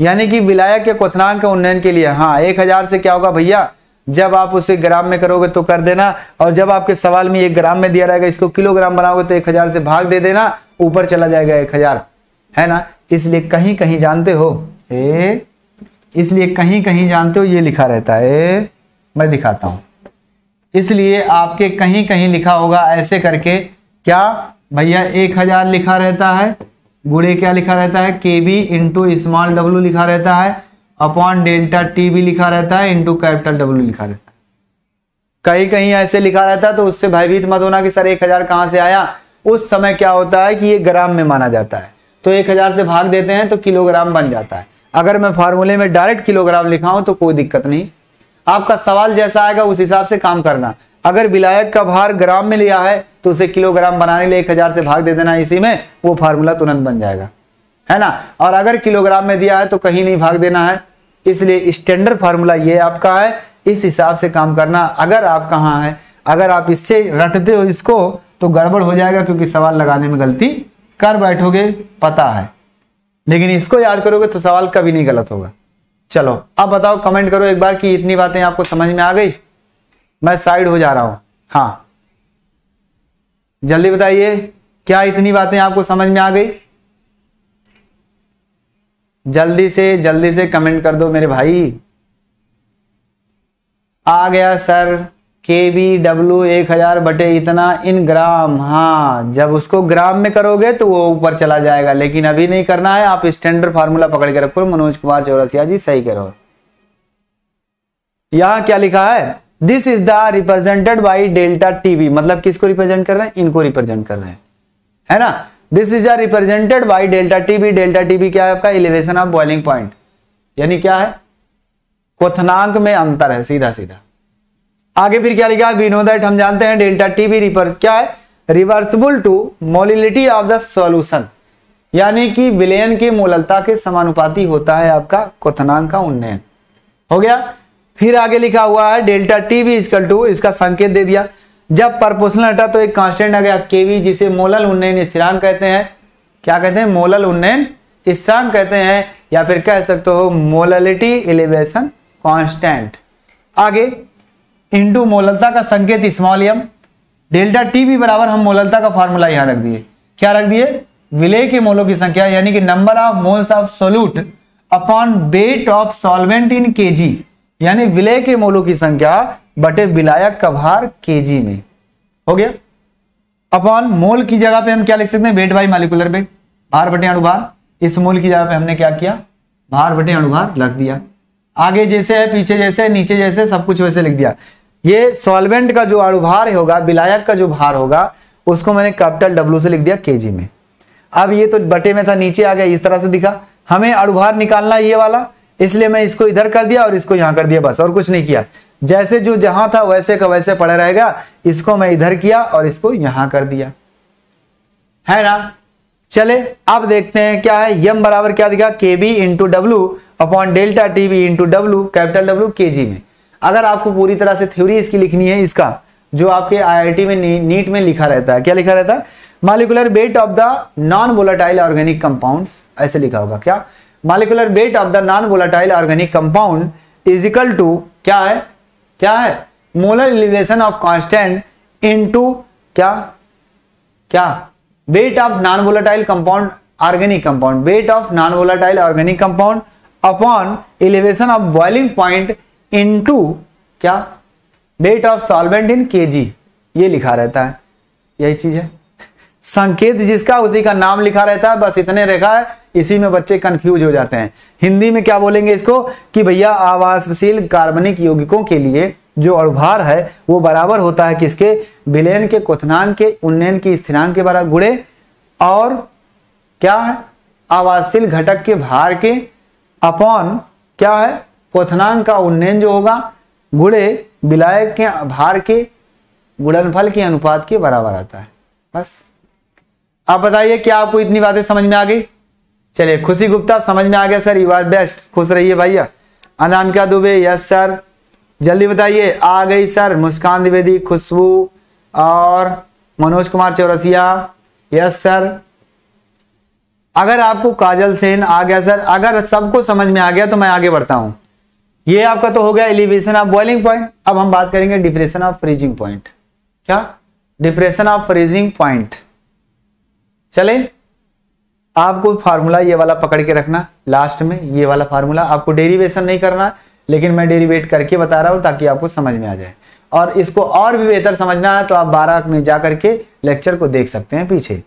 Speaker 1: यानी कि विलायक के क्वथनांक के उन्नयन के लिए। हाँ एक हज़ार से क्या होगा भैया? जब आप उसे ग्राम में करोगे तो कर देना। और जब आपके सवाल में एक ग्राम में दिया रहेगा, इसको किलोग्राम बनाओगे तो एक हज़ार से भाग दे देना। ऊपर चला जाएगा एक हज़ार। है ना? इसलिए कहीं कहीं जानते हो? ए, इसलिए कहीं कहीं जानते हो? ये लिखा रहता है। मैं दिखाता हूँ। इसलिए आपके कहीं कहीं लिखा होगा ऐसे करके, क्या भैया एक हज़ार लिखा रहता है, गुड़े क्या लिखा रहता है के बी इंटू स्मॉल डब्ल्यू लिखा रहता है अपॉन डेल्टा टी भी लिखा रहता है इंटू कैपिटल डब्ल्यू लिखा रहता है। कहीं कहीं ऐसे लिखा रहता है तो उससे भयभीत मत होना कि सर एक हज़ार कहाँ से आया। उस समय क्या होता है कि ये ग्राम में माना जाता है। तो एक हज़ार से भाग देते हैं तो किलोग्राम बन जाता है। अगर मैं फार्मूले में डायरेक्ट किलोग्राम लिखाऊं तो कोई दिक्कत नहीं। आपका सवाल जैसा आएगा, उस हिसाब से काम करना। अगर विलायक का भार ग्राम में लिया है तो उसे किलोग्राम बनाने लिए एक हज़ार से भाग दे देना इसी में, वो फार्मूला तुरंत बन जाएगा। है ना? और अगर किलोग्राम में दिया है तो कहीं नहीं भाग देना है। इसलिए स्टैंडर्ड फार्मूला ये आपका है, इस हिसाब से काम करना, अगर आप कहाँ है। अगर आप इससे रटते हो इसको तो गड़बड़ हो जाएगा, क्योंकि सवाल लगाने में गलती कर बैठोगे, पता है। लेकिन इसको याद करोगे तो सवाल कभी नहीं गलत होगा। चलो, अब बताओ कमेंट करो एक बार कि इतनी बातें आपको समझ में आ गई? मैं साइड हो जा रहा हूँ। हाँ। जल्दी बताइए, क्या इतनी बातें आपको समझ में आ गई? जल्दी से जल्दी से कमेंट कर दो मेरे भाई। आ गया सर। के बी डब्ल्यू एक हज़ार बटे इतना इन ग्राम। हाँ जब उसको ग्राम में करोगे तो वो ऊपर चला जाएगा, लेकिन अभी नहीं करना है। आप स्टैंडर्ड फार्मूला पकड़ के रखो, मनोज कुमार चौरसिया जी, सही करो यहाँ क्या लिखा है? This is the represented by delta TV मतलब किसको रिप्रेजेंट कर रहे हैं? इनको रिप्रेजेंट कर रहे हैं। है ना? This is are represented by delta TB delta TB क्या है आपका? इलिवेशन ऑफ़ बॉइलिंग पॉइंट यानी क्या है? क्वथनांक में अंतर है सीधा सीधा आगे फिर क्या लिखा? वी नो दैट हम जानते हैं डेल्टा टीबी रिवर्स क्या है? Reversible to molality of the solution. यानी कि विलयन की मोललता के समानुपाती होता है आपका क्वथनांक का उन्नयन। हो गया? फिर आगे लिखा हुआ है, डेल्टा टीबी इसकल टू, इसका संकेत दे दिया। जब परपोर्शनल हटा तो एक कांस्टेंट आ गया केवी जिसे मोलल उन्नयन स्थिरांक कहते हैं। क्या कहते हैं? मोलल उन्नयन स्थिरांक कहते हैं, या फिर कह सकते हो मोललिटी एलिवेशन कांस्टेंट। आगे इंटू मोललता का संकेत स्मॉल एम डेल्टा टी भी बराबर हम मोललता का फॉर्मूला यहाँ रख दिए। क्या रख दिए? विलय के मोलों की संख्या, यानी कि number of moles of solute upon weight of solvent in KG. यानी विलय के मोलों की संख्या बटे विलायक का भार केजी में। हो गया? अपॉन मोल की जगह पे हम क्या लिख सकते हैं? वेट बाई मालिकुलर वेट भार बटे अणुभार। इस मोल की जगह पे हमने क्या किया? भार बटे अणुभार रख दिया। आगे जैसे है, पीछे जैसे नीचे जैसे सब कुछ वैसे लिख दिया। ये सॉल्वेंट का जो अणुभार होगा, विलायक का जो भार होगा, उसको मैंने कैपिटल डब्ल्यू से लिख दिया केजी में। अब ये तो बटे में था, नीचे आ गया, इस तरह से दिखा। हमें अणुभार निकालना ये वाला, इसलिए मैं इसको इधर कर दिया और इसको यहाँ कर दिया बस, और कुछ नहीं किया। जैसे जो जहाँ था, वैसे का वैसे पड़ा रहेगा, इसको मैं इधर किया और इसको यहाँ कर दिया। है ना? चले, अब देखते हैं क्या है। यम बराबर क्या दिखा? K B into W upon delta T B into W capital W K G में। अगर आपको पूरी तरह से थ्योरी इसकी लिखनी है, इसका, जो आपके आईआईटी में नीट में लिखा रहता है, क्या लिखा रहता है? Molecular weight of the non volatile organic compounds ऐसे लिखा होगा, क्या? Molecular weight of the non volatile organic compound equal to क्या है? क्या है? Molar elevation of constant into क्या? क्या? Weight of non volatile compound organic compound weight of non volatile organic compound upon elevation of boiling point into क्या? Weight of solvent in KG ये लिखा रहता है। यही चीज़ है। संकेत जिसका, उसी का नाम लिखा रहता है। बस इतने रेखा है। इसी में बच्चे कंफ्यूज हो जाते हैं। हिंदी में क्या बोलेंगे इसको? कि भैया, आवासशील कार्बनिक यौगिकों के लिए जो अणुभार है, वो बराबर होता है किसके? विलयन के, क्वथनांक के, उन्नयन की, स्थिरांक के बराबर गुड़े और क्या है? आवासशील घटक के भार के अपॉन क्या है? क्वथनांक का उन्नयन जो होगा, गुड़े विलायक के भार के गुणनफल के अनुपात के बराबर आता है। बस। आप बताइए, क्या आपको इतनी बातें समझ में आ गई? चलिए, खुशी गुप्ता, समझ में आ गया, सर यू आर बेस्ट खुश रहिए भैया। अनाम क्या दुबे? यस सर जल्दी बताइए, आ गई, सर, मुस्कान द्विवेदी, खुशबू और मनोज कुमार चौरसिया। यस सर अगर आपको काजल सेन आ गया, सर, अगर सबको समझ में आ गया तो मैं आगे बढ़ता हूँ। ये आपका तो हो गया एलिवेशन ऑफ़ बॉइलिंग पॉइंट अब हम बात करेंगे डिप्रेशन ऑफ़ फ्रीजिंग पॉइंट क्या? डिप्रेशन ऑफ़ फ्रीजिंग पॉइंट चले, आपको फार्मूला ये वाला पकड़ के रखना। लास्ट में ये वाला फार्मूला आपको डेरिवेशन नहीं करना, लेकिन मैं डेरिवेट करके बता रहा हूँ ताकि आपको समझ में आ जाए। और इसको और भी बेहतर समझना है तो आप बारह में जा करके लेक्चर को देख सकते हैं पीछे।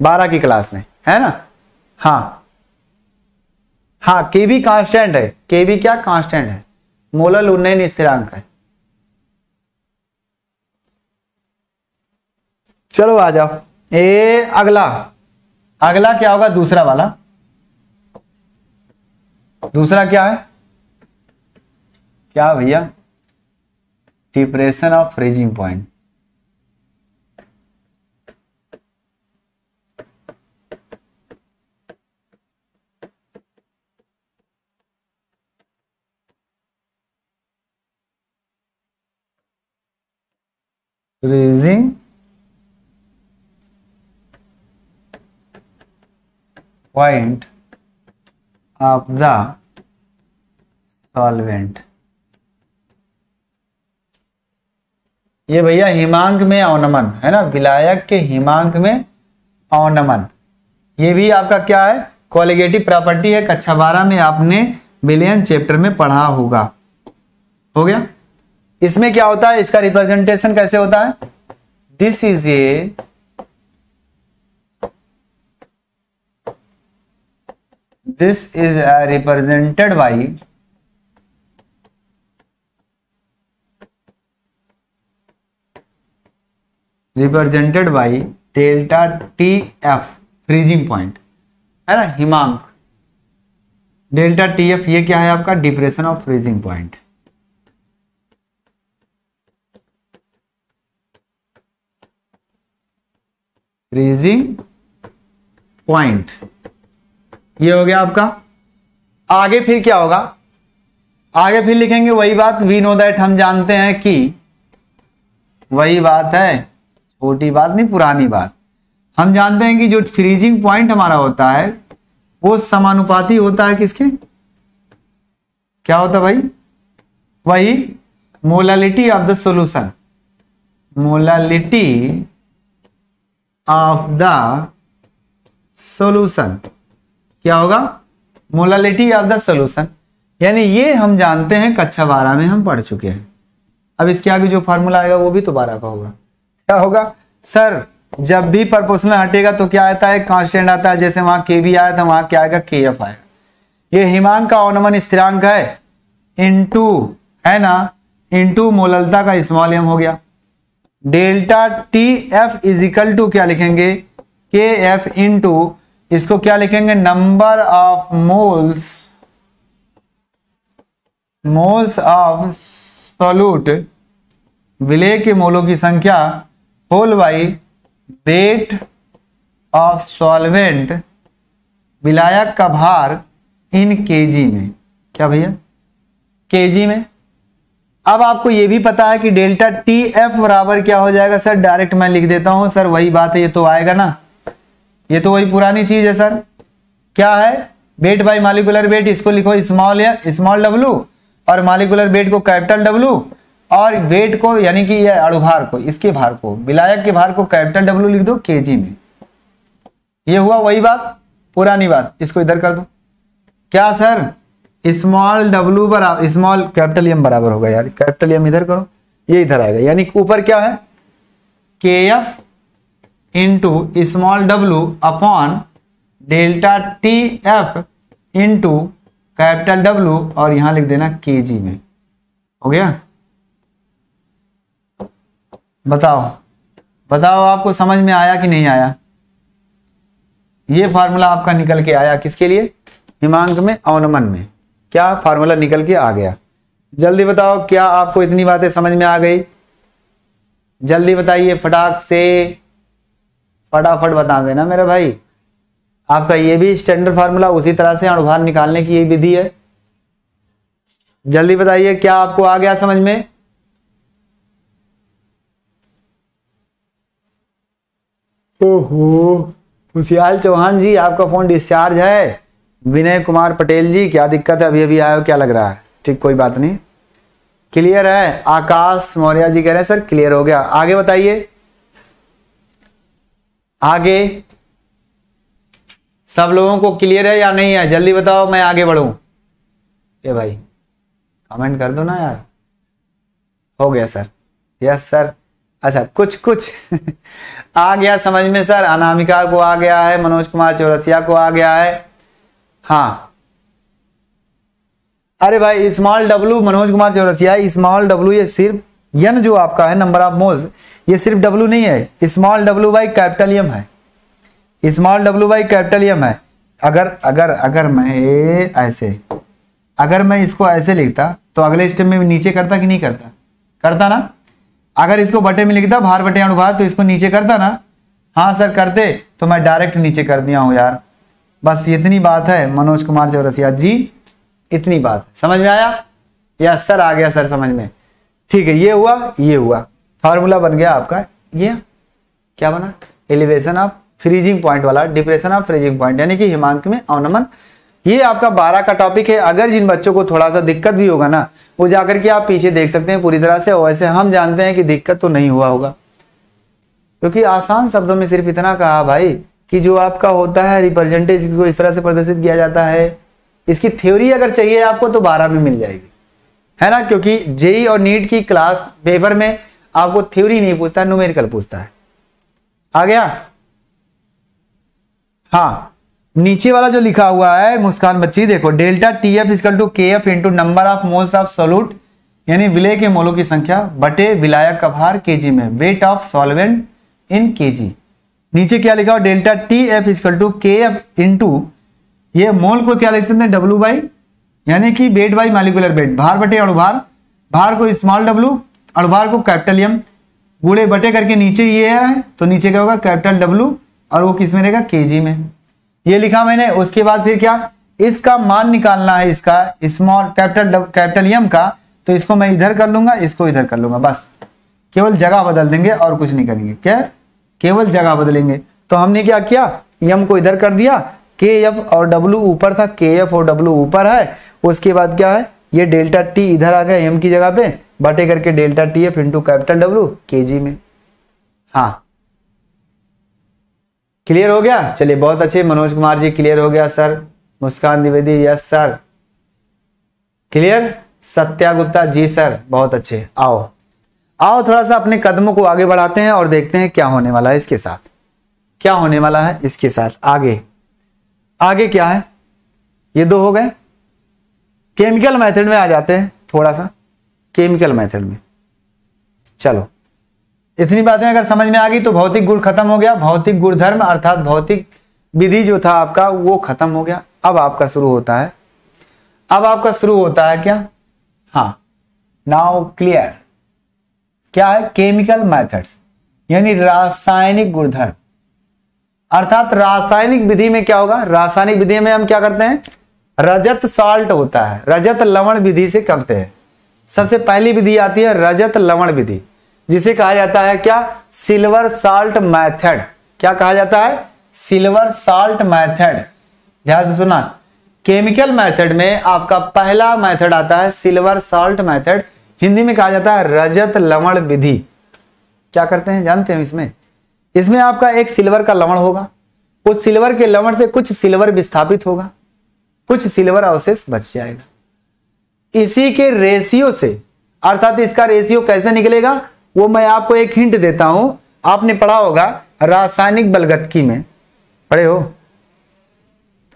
Speaker 1: बारह की क्लास में, है ना? हाँ हाँ के भी कांस्टेंट है। के भी क्या कांस्टेंट है? मोलल उन्नयन स्थिरांक है। चलो आ जाओ। ए, अगला। अगला क्या होगा? दूसरा वाला। दूसरा क्या है? क्या भैया? Depression of freezing point freezing point of the solvent. ये भैया हिमांक में अवनमन, है ना? विलायक के हिमांक में अवनमन। ये भी आपका क्या है? कॉलिगेटिव प्रॉपर्टी है। कक्षा बारह में आपने बिलियन चैप्टर में पढ़ा होगा। हो गया? इसमें क्या होता है? इसका रिप्रेजेंटेशन कैसे होता है? This is a this is represented by represented by delta T F freezing point है ना? हिमांक। डेल्टा टी एफ़ ये क्या है आपका? Depression of freezing point freezing point ये हो गया आपका। आगे फिर क्या होगा? आगे फिर लिखेंगे वही बात। वी नो दैट हम जानते हैं कि वही बात है। छोटी बात नहीं, पुरानी बात। हम जानते हैं कि जो फ्रीजिंग पॉइंट हमारा होता है, वो समानुपाती होता है किसके? क्या होता भाई? वही molality of the solution molality of the solution क्या होगा? मोलालिटी ऑफ़ द सॉल्यूशन यानी ये हम जानते हैं कक्षा बारह में हम पढ़ चुके हैं। अब इसके आगे जो फॉर्मूला आएगा वो भी तो बारह का होगा। क्या होगा? सर जब भी प्रपोर्शनल हटेगा तो क्या आता है? कांस्टेंट आता है। जैसे वहाँ के भी आया था, वहाँ क्या आएगा? के एफ़ आएगा ये हिमांक का अवनमन स्थिरांक है। इनटू है ना? इनटू मोललता का स्मॉल एम हो गया। Delta T F equal to क्या लिखेंगे? के एफ़ इंटू, इसको क्या लिखेंगे? Number of moles moles of solute विलय के मोलों की संख्या whole by weight of solvent विलायक का भार इन केजी में। क्या भैया? केजी में। अब आपको यह भी पता है कि डेल्टा टी एफ़ बराबर क्या हो जाएगा? सर डायरेक्ट मैं लिख देता हूँ। सर, वही बात है, ये तो आएगा ना। ये तो वही पुरानी चीज़ है, सर। क्या है? बेट बाई मालिकुलर बेट इसको लिखो स्मॉल या स्मॉल डब्लू और मालिकुलर बेट को कैपिटल डब्लू और वेट को, यानी कि यह अणुभार को, इसके भार को, विलायक के भार को कैपिटल डब्ल्यू लिख दो केजी में। ये हुआ वही बात, पुरानी बात। इसको इधर कर दो। क्या, सर? स्मॉल डब्लू बराबर स्मॉल कैपिटल एम बराबर होगा यार। कैपिटल एम इधर करो, ये इधर आएगा। यानी ऊपर क्या है? K F into small W upon delta T F into capital W और यहाँ लिख देना के जी में। हो गया? बताओ। बताओ आपको समझ में आया कि नहीं आया? ये फार्मूला आपका निकल के आया किसके लिए? हिमांक में, अवनमन में। क्या फार्मूला निकल के आ गया? जल्दी बताओ, क्या आपको इतनी बातें समझ में आ गई? जल्दी बताइए, फटाक से फटाफट बता देना मेरे भाई। आपका ये भी स्टैंडर्ड फार्मूला उसी तरह से अणुभार निकालने की यही विधि है। जल्दी बताइए, क्या आपको आ गया समझ में? ओहो, खुशियाल चौहान जी, आपका फ़ोन डिस्चार्ज है? विनय कुमार पटेल जी, क्या दिक्कत है? अभी अभी आयो क्या लग रहा है? ठीक, कोई बात नहीं। क्लियर है? आकाश मौर्य जी कह रहे हैं, सर क्लियर हो गया। आगे बताइए। आगे। सब लोगों को क्लियर है या नहीं है? जल्दी बताओ, मैं आगे बढ़ू। ए भाई कमेंट कर दो ना यार। हो गया, सर। यस सर अच्छा कुछ कुछ। आ गया समझ में, सर। अनामिका को आ गया है, मनोज कुमार चौरसिया को आ गया है। हाँ। अरे भाई small W Manoj Kumar Chaurasia small W ये सिर्फ़ यन जो आपका है नंबर ऑफ़ मोल्स ये सिर्फ़ डब्ल्यू नहीं है small W by capital M है। Small W by capital M है। अगर अगर अगर मैं ऐसे, अगर मैं इसको ऐसे लिखता तो अगले स्टेप में नीचे करता कि नहीं करता? करता ना? अगर इसको बटे में लिखता, भार बटे अनुभार तो इसको नीचे करता ना? हाँ सर, करते तो मैं डायरेक्ट नीचे कर दिया हूँ यार। बस इतनी बात है, मनोज कुमार चौरसिया जी, इतनी बात समझ में आया? या सर आ गया सर समझ में? ठीक है, ये हुआ ये हुआ। फार्मूला बन गया आपका, ये। क्या बना? एलिवेशन ऑफ़ फ्रीजिंग पॉइंट वाला डिप्रेशन ऑफ़ फ्रीजिंग पॉइंट यानी कि हिमांक में अवनमन। ये आपका बारह का टॉपिक है। अगर जिन बच्चों को थोड़ा सा दिक्कत भी होगा ना, वो जाकर के आप पीछे देख सकते हैं पूरी तरह से वैसे हम जानते हैं कि दिक्कत तो नहीं हुआ होगा। क्योंकि आसान शब्दों में सिर्फ़ इतना कहा, भाई कि जो आपका होता है रिप्रेजेंटेज को इस तरह से प्रदर्शित किया जाता है, इसकी थ्योरी अगर चाहिए आपको तो बारह में मिल जाएगी। है ना? क्योंकि जेई और नीट की क्लास पेपर में आपको थ्योरी नहीं पूछता न्यूमेरिकल पूछता है। आ गया? हाँ नीचे वाला जो लिखा हुआ है, मुस्कान बच्ची, देखो, delta T F equal to K F into number of moles of solute यानी विलय के मोलों की संख्या बटे विलायक का भार केजी में weight of solvent in KG नीचे क्या लिखा हो delta T F equal to K F into ये मोल को क्या लिख सकते हैं? डब्ल्यू बाई यानी कि बेट बाई मालिकुलर बेट भार बटे अणुभार भार को स्मॉल डब्ल्यू अणुभार को कैपिटल एम गुड़े बटे करके नीचे ये है तो नीचे क्या होगा? कैपिटल डब्लू और वो किसमें रहेगा? केजी में। ये लिखा मैंने, उसके बाद फिर क्या? इसका मान निकालना है, इसका स्मॉल कैपिटल कैपिटल एम का तो इसको मैं इधर कर लूँगा, इसको इधर कर लूँगा, बस। केवल जगह बदल देंगे और कुछ नहीं करेंगे क्या केवल जगह बदलेंगे। तो हमने क्या किया? यम को इधर कर दिया। के एफ़ और डब्ल्यू ऊपर था। के एफ़ और डब्ल्यू ऊपर है। उसके बाद क्या है? ये डेल्टा टी इधर आ गया एम की जगह पे। बटे करके delta T F into capital W K G में। हाँ। क्लियर हो गया? चलिए, बहुत अच्छे। मनोज कुमार जी क्लियर हो गया sir Muskan Dwivedi yes sir clear Satya Gupta ji sir बहुत अच्छे। आओ। आओ थोड़ा सा अपने कदमों को आगे बढ़ाते हैं और देखते हैं क्या होने वाला है इसके साथ। क्या होने वाला है इसके साथ? आगे। आगे क्या है? ये दो हो गए। केमिकल मेथड में आ जाते हैं थोड़ा सा। केमिकल मेथड में। चलो। इतनी बातें अगर समझ में आ गई तो भौतिक गुण खत्म हो गया। भौतिक गुणधर्म अर्थात भौतिक विधि जो था आपका, वो खत्म हो गया। अब आपका शुरू होता है। अब आपका शुरू होता है क्या? हाँ। नाउ क्लियर क्या है? केमिकल मेथड्स यानी रासायनिक गुणधर्म। अर्थात रासायनिक विधि में क्या होगा? रासायनिक विधि में हम क्या करते हैं? रजत साल्ट होता है। रजत लवण विधि से करते हैं। सबसे पहली विधि आती है रजत लवण विधि, जिसे कहा जाता है क्या? सिल्वर साल्ट मैथड क्या कहा जाता है? सिल्वर साल्ट मैथड ध्यान से सुना। केमिकल मेथड में आपका पहला मेथड आता है सिल्वर साल्ट मेथड हिंदी में कहा जाता है रजत लवण विधि। क्या करते हैं? जानते हैं इसमें? इसमें आपका एक सिल्वर का लवण होगा। उस सिल्वर के लवण से कुछ सिल्वर विस्थापित होगा। कुछ सिल्वर अवशेष बच जाएगा। इसी के रेशियो से, अर्थात इसका रेशियो कैसे निकलेगा? वो मैं आपको एक हिंट देता हूँ। आपने पढ़ा होगा रासायनिक बलगतकी में। पढ़े हो?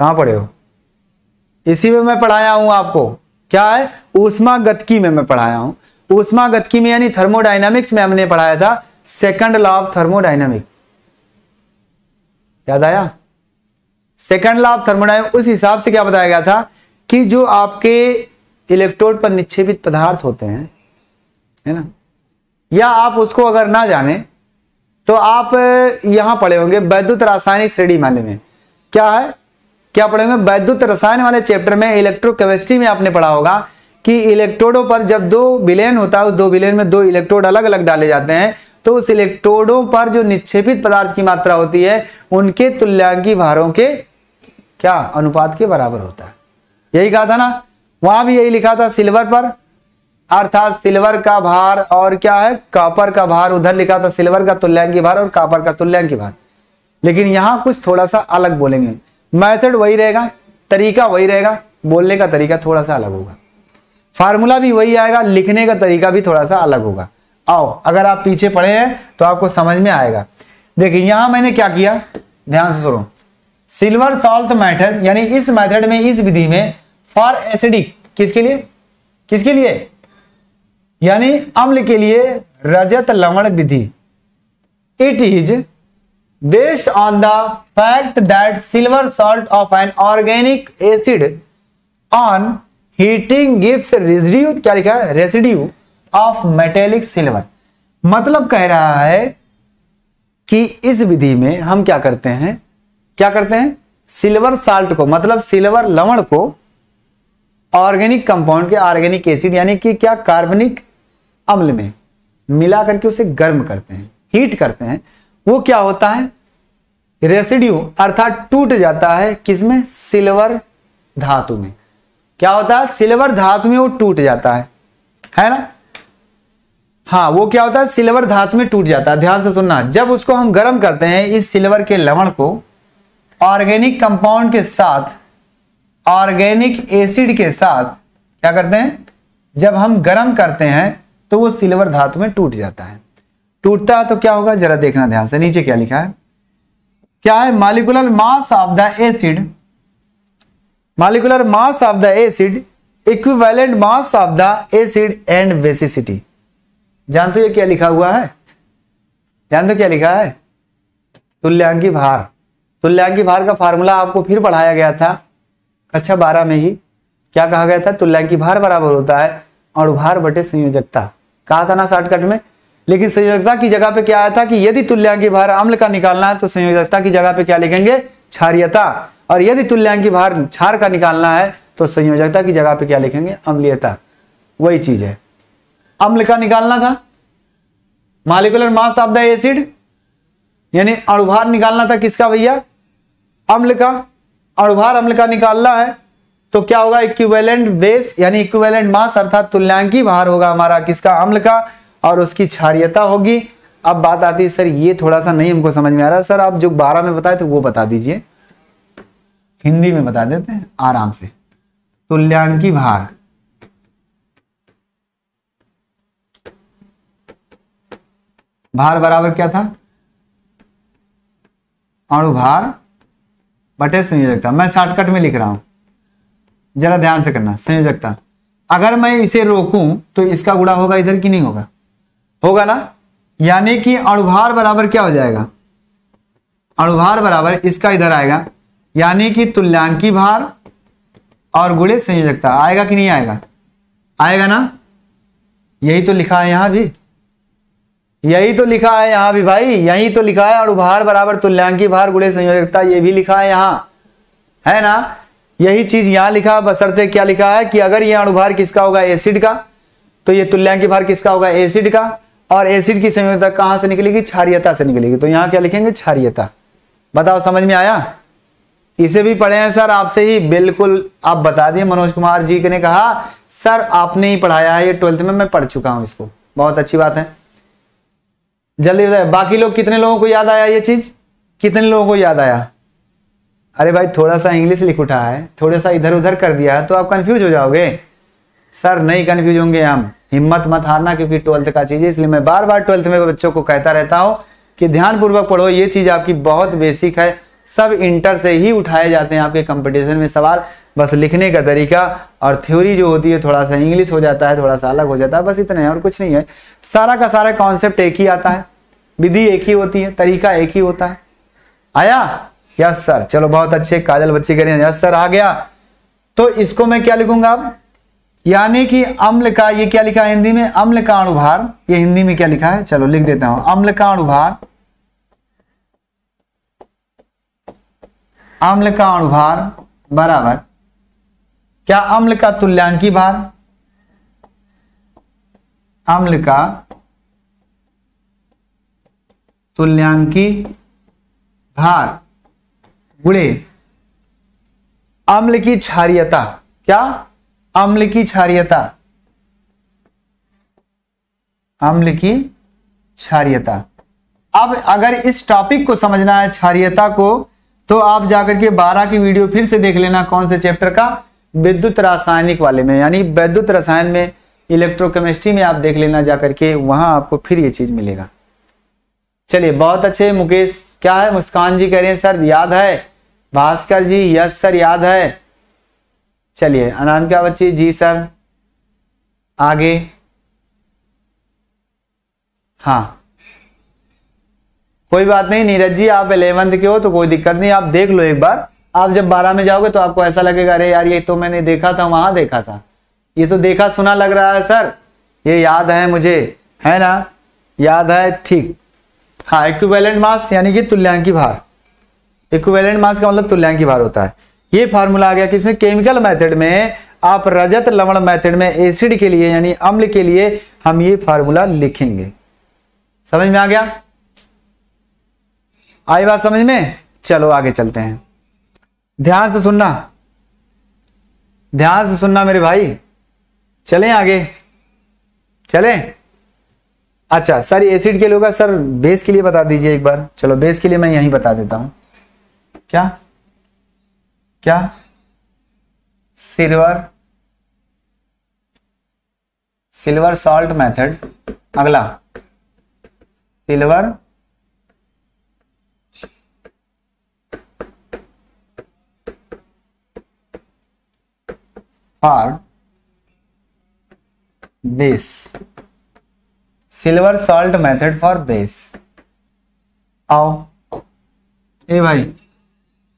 Speaker 1: कहाँ पढ़े हो? इसी में मैं पढ़ाया हूँ आपको। क्या है? ऊष्मा गतकी में मैं पढ़ाया हूँ। ऊष्मा गतकी में यानी थर्मोडाइनमिक्स में हमने पढ़ाया था सेकंड लॉ ऑफ़ थर्मोडाइनमिक याद आया? सेकंड लॉ ऑफ़ थर्मोडाइनमिक उस हिसाब से क्या बताया गया था कि जो आपके इलेक्ट्रोड पर निक्षेपित पदार्थ होते हैं, है ना? या आप उसको अगर ना जाने तो आप यहाँ पढ़े होंगे वैद्युत रासायनिक श्रेणी माने में। क्या है? क्या पढ़े होंगे? वैद्युत रसायन वाले चैप्टर में इलेक्ट्रोकेमिस्ट्री में आपने पढ़ा होगा कि इलेक्ट्रोडों पर जब दो विलेन होता है, उस दो विलेन में दो इलेक्ट्रोड अलग अलग डाले जाते हैं तो उस इलेक्ट्रोडों पर जो निक्षेपित पदार्थ की मात्रा होती है, उनके तुल्यांकी भारों के क्या अनुपात के बराबर होता है। यही कहा था ना? वहाँ भी यही लिखा था, सिल्वर पर। अर्थात सिल्वर का भार और क्या है? कापर का भार। उधर लिखा था, सिल्वर का तुल्यांकी भार और कापर का तुल्यांकी भार। लेकिन यहाँ कुछ थोड़ा सा अलग बोलेंगे। मेथड वही रहेगा, तरीका वही रहेगा, बोलने का तरीका थोड़ा सा अलग होगा। फार्मूला भी वही आएगा, लिखने का तरीका भी थोड़ा सा अलग होगा। आओ, अगर आप पीछे पढ़े हैं तो आपको समझ में आएगा। देखिए, यहाँ मैंने क्या किया? ध्यान से सुनो। सिल्वर सॉल्ट मैथड, यानी इस मैथड में, इस विधि में, फॉर एसिडिक, किसके लिए? किसके लिए? यानी अम्ल के लिए रजत लवण विधि। It is based on the fact that silver salt of an organic acid on heating gives residue क्या लिखा है? रेसिड्यू ऑफ़ मेटेलिक सिल्वर मतलब कह रहा है कि इस विधि में हम क्या करते हैं? क्या करते हैं? सिल्वर साल्ट को मतलब सिल्वर लवण को ऑर्गेनिक कंपाउंड के ऑर्गेनिक एसिड यानी कि क्या कार्बनिक अम्ल में मिला करके उसे गर्म करते हैं हीट करते हैं। वो क्या होता है? रेसिड्यू अर्थात टूट जाता है किसमें? सिल्वर धातु में। क्या होता है? सिल्वर धातु में वो टूट जाता है। है ना? हाँ वो क्या होता है? सिल्वर धातु में टूट जाता है। ध्यान से सुनना। जब उसको हम गर्म करते हैं, इस सिल्वर के लवण को ऑर्गेनिक कंपाउंड के साथ, ऑर्गेनिक एसिड के साथ क्या करते हैं? जब हम गर्म करते हैं तो वो सिल्वर धातु में टूट जाता है। टूटता है तो क्या होगा? जरा देखना ध्यान से। नीचे क्या लिखा है? क्या है? Molecular mass of the acid molecular mass of the acid equivalent mass of the acid and basicity जानते हो ये क्या लिखा हुआ है? जानते क्या लिखा है? तुल्यांकी भार। तुल्यांकी भार का फार्मूला आपको फिर पढ़ाया गया था। कक्षा बारह में ही। क्या कहा गया था? तुल्यांकी भार बराबर होता है। और भार बटे संयोजकता। कहा था ना शॉर्टकट में? लेकिन संयोजकता की जगह पे क्या आया था कि यदि तुल्यांकी भार अम्ल का निकालना है तो संयोजकता की जगह पे क्या लिखेंगे? क्षारियता। और यदि तुल्यांकी भार क्षार का निकालना है तो संयोजकता की जगह पे क्या लिखेंगे? अम्लीयता। वही चीज़ है। अम्ल का निकालना था। Molecular mass of the acid, यानी अणुभार निकालना था किसका भैया? अम्ल का। अणुभार अम्ल का निकालना है तो क्या होगा? इक्विवेलेंट बेस यानी इक्विवेलेंट मास अर्थात तुल्यांकी भार होगा हमारा। किसका? अम्ल का। और उसकी क्षारियता होगी। अब बात आती है, सर, ये थोड़ा सा नहीं हमको समझ में आ रहा सर, आप जो बारह में बताए थे, वो बता दीजिए। हिंदी में बता देते हैं, आराम से। तुल्यांकी भार भार बराबर क्या था? अणुभार बटे संयोजकता। मैं शॉर्टकट में लिख रहा हूँ। जरा ध्यान से करना, संयोजकता। अगर मैं इसे रोकूं तो इसका गुड़ा होगा इधर की नहीं होगा? होगा ना? यानी कि अणुभार बराबर क्या हो जाएगा? अणुभार बराबर इसका इधर आएगा। यानी कि तुल्यांकी भार और गुड़े संयोजकता। आएगा कि नहीं आएगा? आएगा ना? यही तो लिखा है यहाँ भी। यही तो लिखा है यहाँ भी भाई। यही तो लिखा है अणुभार बराबर तुल्यांकी भार गुड़े संयोजकता। ये भी लिखा है यहाँ। है ना? यही चीज़ यहाँ लिखा बसरते क्या लिखा है कि अगर ये अणुभार किसका होगा? एसिड का। तो ये तुल्यांकी भार किसका होगा? एसिड का। और एसिड की संयोजकता कहाँ से निकलेगी? क्षारियता से निकलेगी। तो यहाँ क्या लिखेंगे? क्षारियता। बताओ, समझ में आया? इसे भी पढ़े हैं सर, आपसे ही। बिल्कुल, आप बता दिए। मनोज कुमार जी ने कहा, सर, आपने ही पढ़ाया है, ये ट्वेल्थ में मैं पढ़ चुका हूँ इसको। बहुत अच्छी बात है। जल्दी बताए, बाकी लोग कितने लोगों को याद आया ये चीज़? कितने लोगों को याद आया? अरे भाई, थोड़ा सा इंग्लिश लिख उठा है, थोड़ा सा इधर उधर कर दिया है तो आप कंफ्यूज हो जाओगे। सर, नहीं कंफ्यूज होंगे हम। हिम्मत मत हारना क्योंकि ट्वेल्थ का चीज़ है, इसलिए मैं बार बार ट्वेल्थ में बच्चों को कहता रहता हूँ कि ध्यान पूर्वक पढ़ो, ये चीज़ आपकी बहुत बेसिक है। सब इंटर से ही उठाए जाते हैं आपके कंपटीशन में सवाल। बस लिखने का तरीका और थ्योरी जो होती है, थोड़ा सा इंग्लिश हो जाता है, थोड़ा सा अलग हो जाता है, बस इतना है और कुछ नहीं है। सारा का सारा कॉन्सेप्ट एक ही आता है। विधि एक ही होती है, तरीका एक ही होता है। आया? यस सर चलो, बहुत अच्छे काजल बच्चे कह रहे हैं। यस सर आ गया। तो इसको मैं क्या लिखूँगा अब? यानी कि अम्ल का ये क्या लिखा है हिंदी में? अम्ल का अणुभार। ये हिंदी में क्या लिखा है? चलो लिख देता हूँ। अम्ल का अणुभार। अम्ल का अणुभार बराबर। क्या अम्ल का तुल्यांकी भार? अम्ल का तुल्यांकी भार। गुणे। अम्ल की क्षारियता। क्या? अम्ल की क्षारियता। अम्ल की क्षारियता। अब अगर इस टॉपिक को समझना है क्षारियता को तो आप जाकर के 12 की वीडियो फिर से देख लेना कौन से चैप्टर का विद्युत रासायनिक वाले में, यानी विद्युत रसायन में इलेक्ट्रोकेमिस्ट्री में आप देख लेना जाकर के वहाँ आपको फिर ये चीज़ मिलेगा। चलिए, बहुत अच्छे, मुकेश। क्या है? मुस्कान जी कह रहे हैं, सर, याद है? भास्कर जी, यस, सर, याद है। चलिए अनामिका बच्ची जी सर। आगे। हाँ। कोई बात नहीं, नीरज जी, आप इलेवंथ के हो तो कोई दिक्कत नहीं, आप देख लो एक बार। आप जब बारह में जाओगे तो आपको ऐसा लगेगा, अरे यार, ये तो मैंने देखा था, वहाँ देखा था। ये तो देखा सुना लग रहा है, सर। ये याद है मुझे, है ना? याद है, ठीक। हाँ इक्विवेलेंट मास यानी कि तुल्यांकी भार। इक्विवेलेंट मास का मतलब तुल्यांकी भार होता है। ये फार्मूला आ गया किसमें? केमिकल मेथड में। आप रजत लवण मेथड में एसिड के लिए, यानी अम्ल के लिए हम ये फार्मूला लिखेंगे। समझ में आ गया? आई बात समझ में? चलो आगे चलते हैं। ध्यान से सुनना। ध्यान से सुनना मेरे भाई। चलें आगे। चलें। अच्छा सर, एसिड के लिए होगा। सर, बेस के लिए बता दीजिए एक बार। चलो, बेस के लिए मैं यहीं बता देता हूँ। क्या? क्या? सिल्वर। सिल्वर सॉल्ट मेथड अगला। Silver. For base silver salt method for base आओ। ए भाई।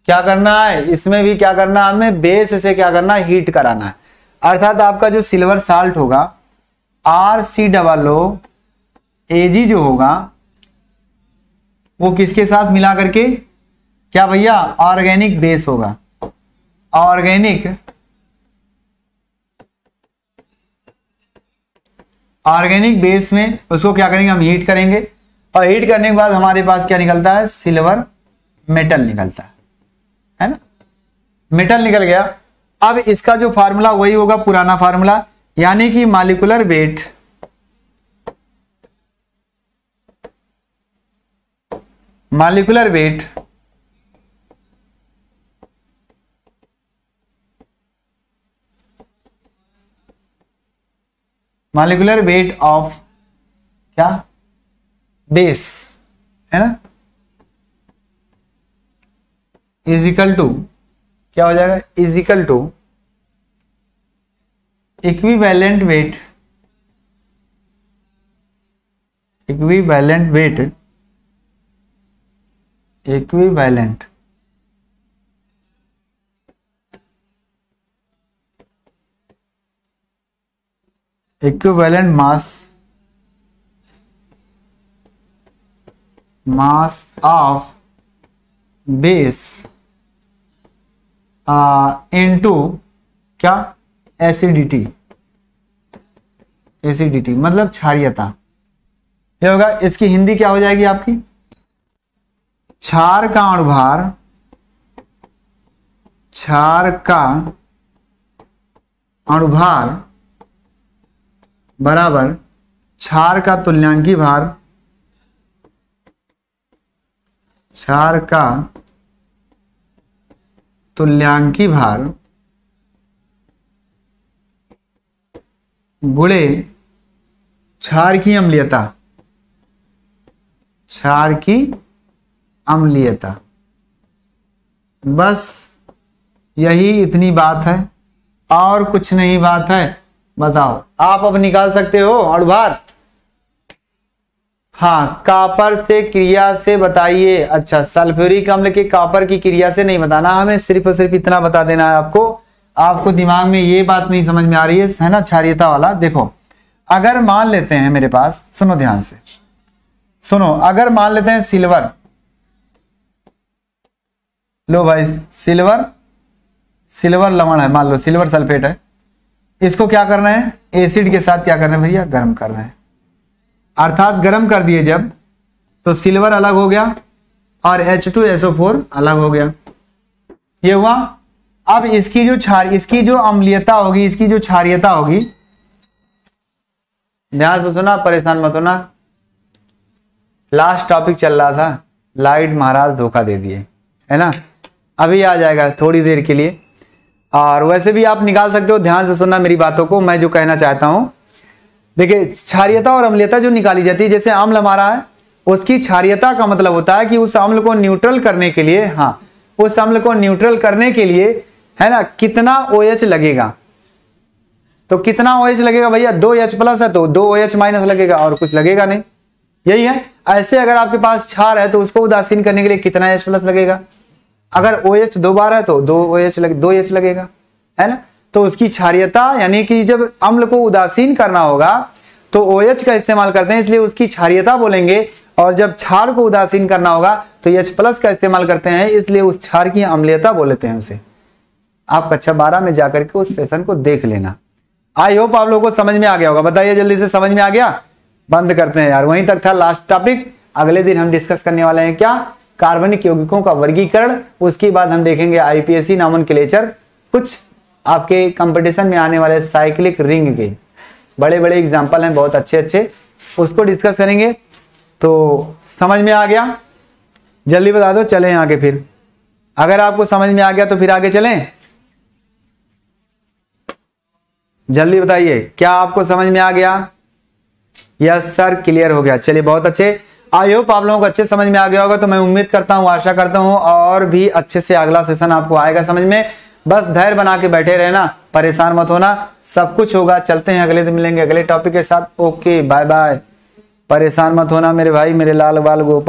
Speaker 1: क्या करना है? इसमें भी क्या करना है? हमें बेस से क्या करना है? हीट कराना है। अर्थात आपका जो सिल्वर साल्ट होगा R C double O A G जो होगा, वो किसके साथ मिला करके? क्या भैया? ऑर्गेनिक बेस होगा। ऑर्गेनिक ऑर्गेनिक बेस में उसको क्या करेंगे? हम हीट करेंगे। और हीट करने के बाद हमारे पास क्या निकलता है? सिल्वर मेटल निकलता है। है ना? मेटल निकल गया। अब इसका जो फार्मूला वही होगा पुराना फार्मूला यानी कि molecular weight molecular weight molecular weight of क्या? बेस है ना? इजिकल टू क्या हो जाएगा? Equal to equivalent weight equivalent weight equivalent equivalent. Mass mass of base into क्या? एसिडिटी एसिडिटी मतलब क्षारियता। ये होगा, इसकी हिंदी क्या हो जाएगी आपकी? क्षार का अणुभार क्षार का अणुभार बराबर क्षार का तुल्यांकी भार, क्षार का तुल्यांकी भार गुणे क्षार की अम्लीयता, क्षार की अम्लीयता। बस यही इतनी बात है। और कुछ नहीं बात है। बताओ, आप अब निकाल सकते हो और बार हाँ कापर से क्रिया से बताइए। अच्छा सल्फ्यूरिक अम्ल के कापर की क्रिया से नहीं बताना, हमें सिर्फ़ और सिर्फ़ इतना बता देना है आपको। आपको दिमाग में ये बात नहीं समझ में आ रही है है ना, क्षारियता वाला? देखो, अगर मान लेते हैं मेरे पास, सुनो ध्यान से, सुनो, अगर मान लेते हैं सिल्वर, लो भाई, सिल्वर सिल्वर लवण है, मान लो, सिल्वर सल्फेट है, इसको क्या करना है? एसिड के साथ क्या करना है भैया? गर्म करना है। अर्थात गर्म कर दिए जब तो सिल्वर अलग हो गया और H2SO4 अलग हो गया। ये हुआ। अब इसकी जो क्षार, इसकी जो अम्लीयता होगी, इसकी जो क्षारियता होगी, ध्यान से सुना परेशान मत होना। लास्ट टॉपिक चल रहा था, लाइट महाराज धोखा दे दिए, है ना? अभी आ जाएगा थोड़ी देर के लिए। और वैसे भी आप निकाल सकते हो, ध्यान से सुनना मेरी बातों को। मैं जो कहना चाहता हूँ देखिए, क्षारियता और अम्लियता जो निकाली जाती है, जैसे अम्ल हमारा है, उसकी क्षारियता का मतलब होता है कि उस अम्ल को न्यूट्रल करने के लिए हाँ उस अम्ल को न्यूट्रल करने के लिए, है ना, कितना ओ OH लगेगा? तो कितना ओ OH लगेगा भैया? दो एच प्लस है तो दो ओ OH माइनस लगेगा और कुछ लगेगा नहीं। यही है। ऐसे अगर आपके पास क्षार है तो उसको उदासीन करने के लिए कितना एच प्लस लगेगा? अगर ओ OH दो बार है तो दो ओ OH लगे, दो एच लगेगा, है ना? तो उसकी क्षारियता, यानी कि जब अम्ल को उदासीन करना होगा तो ओ OH का इस्तेमाल करते हैं, इसलिए उसकी क्षारियता बोलेंगे। और जब क्षार को उदासीन करना होगा तो एच प्लस का इस्तेमाल करते हैं, इसलिए उस क्षार की अम्लीयता बोलते हैं उसे। आप कक्षा बारह में जाकर के उस सेशन को देख लेना। आई होप आप लोगों को समझ में आ गया होगा। बताइए जल्दी से, समझ में आ गया? बंद करते हैं यार। वहीं तक था लास्ट टॉपिक अगले दिन हम डिस्कस करने वाले हैं क्या? कार्बनिक यौगिकों का वर्गीकरण। उसके बाद हम देखेंगे आईपीएससी नामन क्लेचर कुछ आपके कंपटीशन में आने वाले साइक्लिक रिंग के बड़े बड़े एग्ज़ाम्पल हैं, बहुत अच्छे अच्छे उसको डिस्कस करेंगे। तो समझ में आ गया? जल्दी बता दो, चले आगे फिर। अगर आपको समझ में आ गया तो फिर आगे चलें। जल्दी बताइए, क्या आपको समझ में आ गया? यस सर क्लियर हो गया। चलिए, बहुत अच्छे। आई होप आप लोगों को अच्छे समझ में आ गया होगा तो मैं उम्मीद करता हूँ, आशा करता हूँ, और भी अच्छे से अगला सेशन आपको आएगा समझ में। बस धैर्य बना के बैठे रहना, परेशान मत होना, सब कुछ होगा, चलते हैं, अगले दिन मिलेंगे, अगले टॉपिक के साथ ओके बाय बाय परेशान मत होना मेरे भाई, मेरे लाल बाल गोपाल।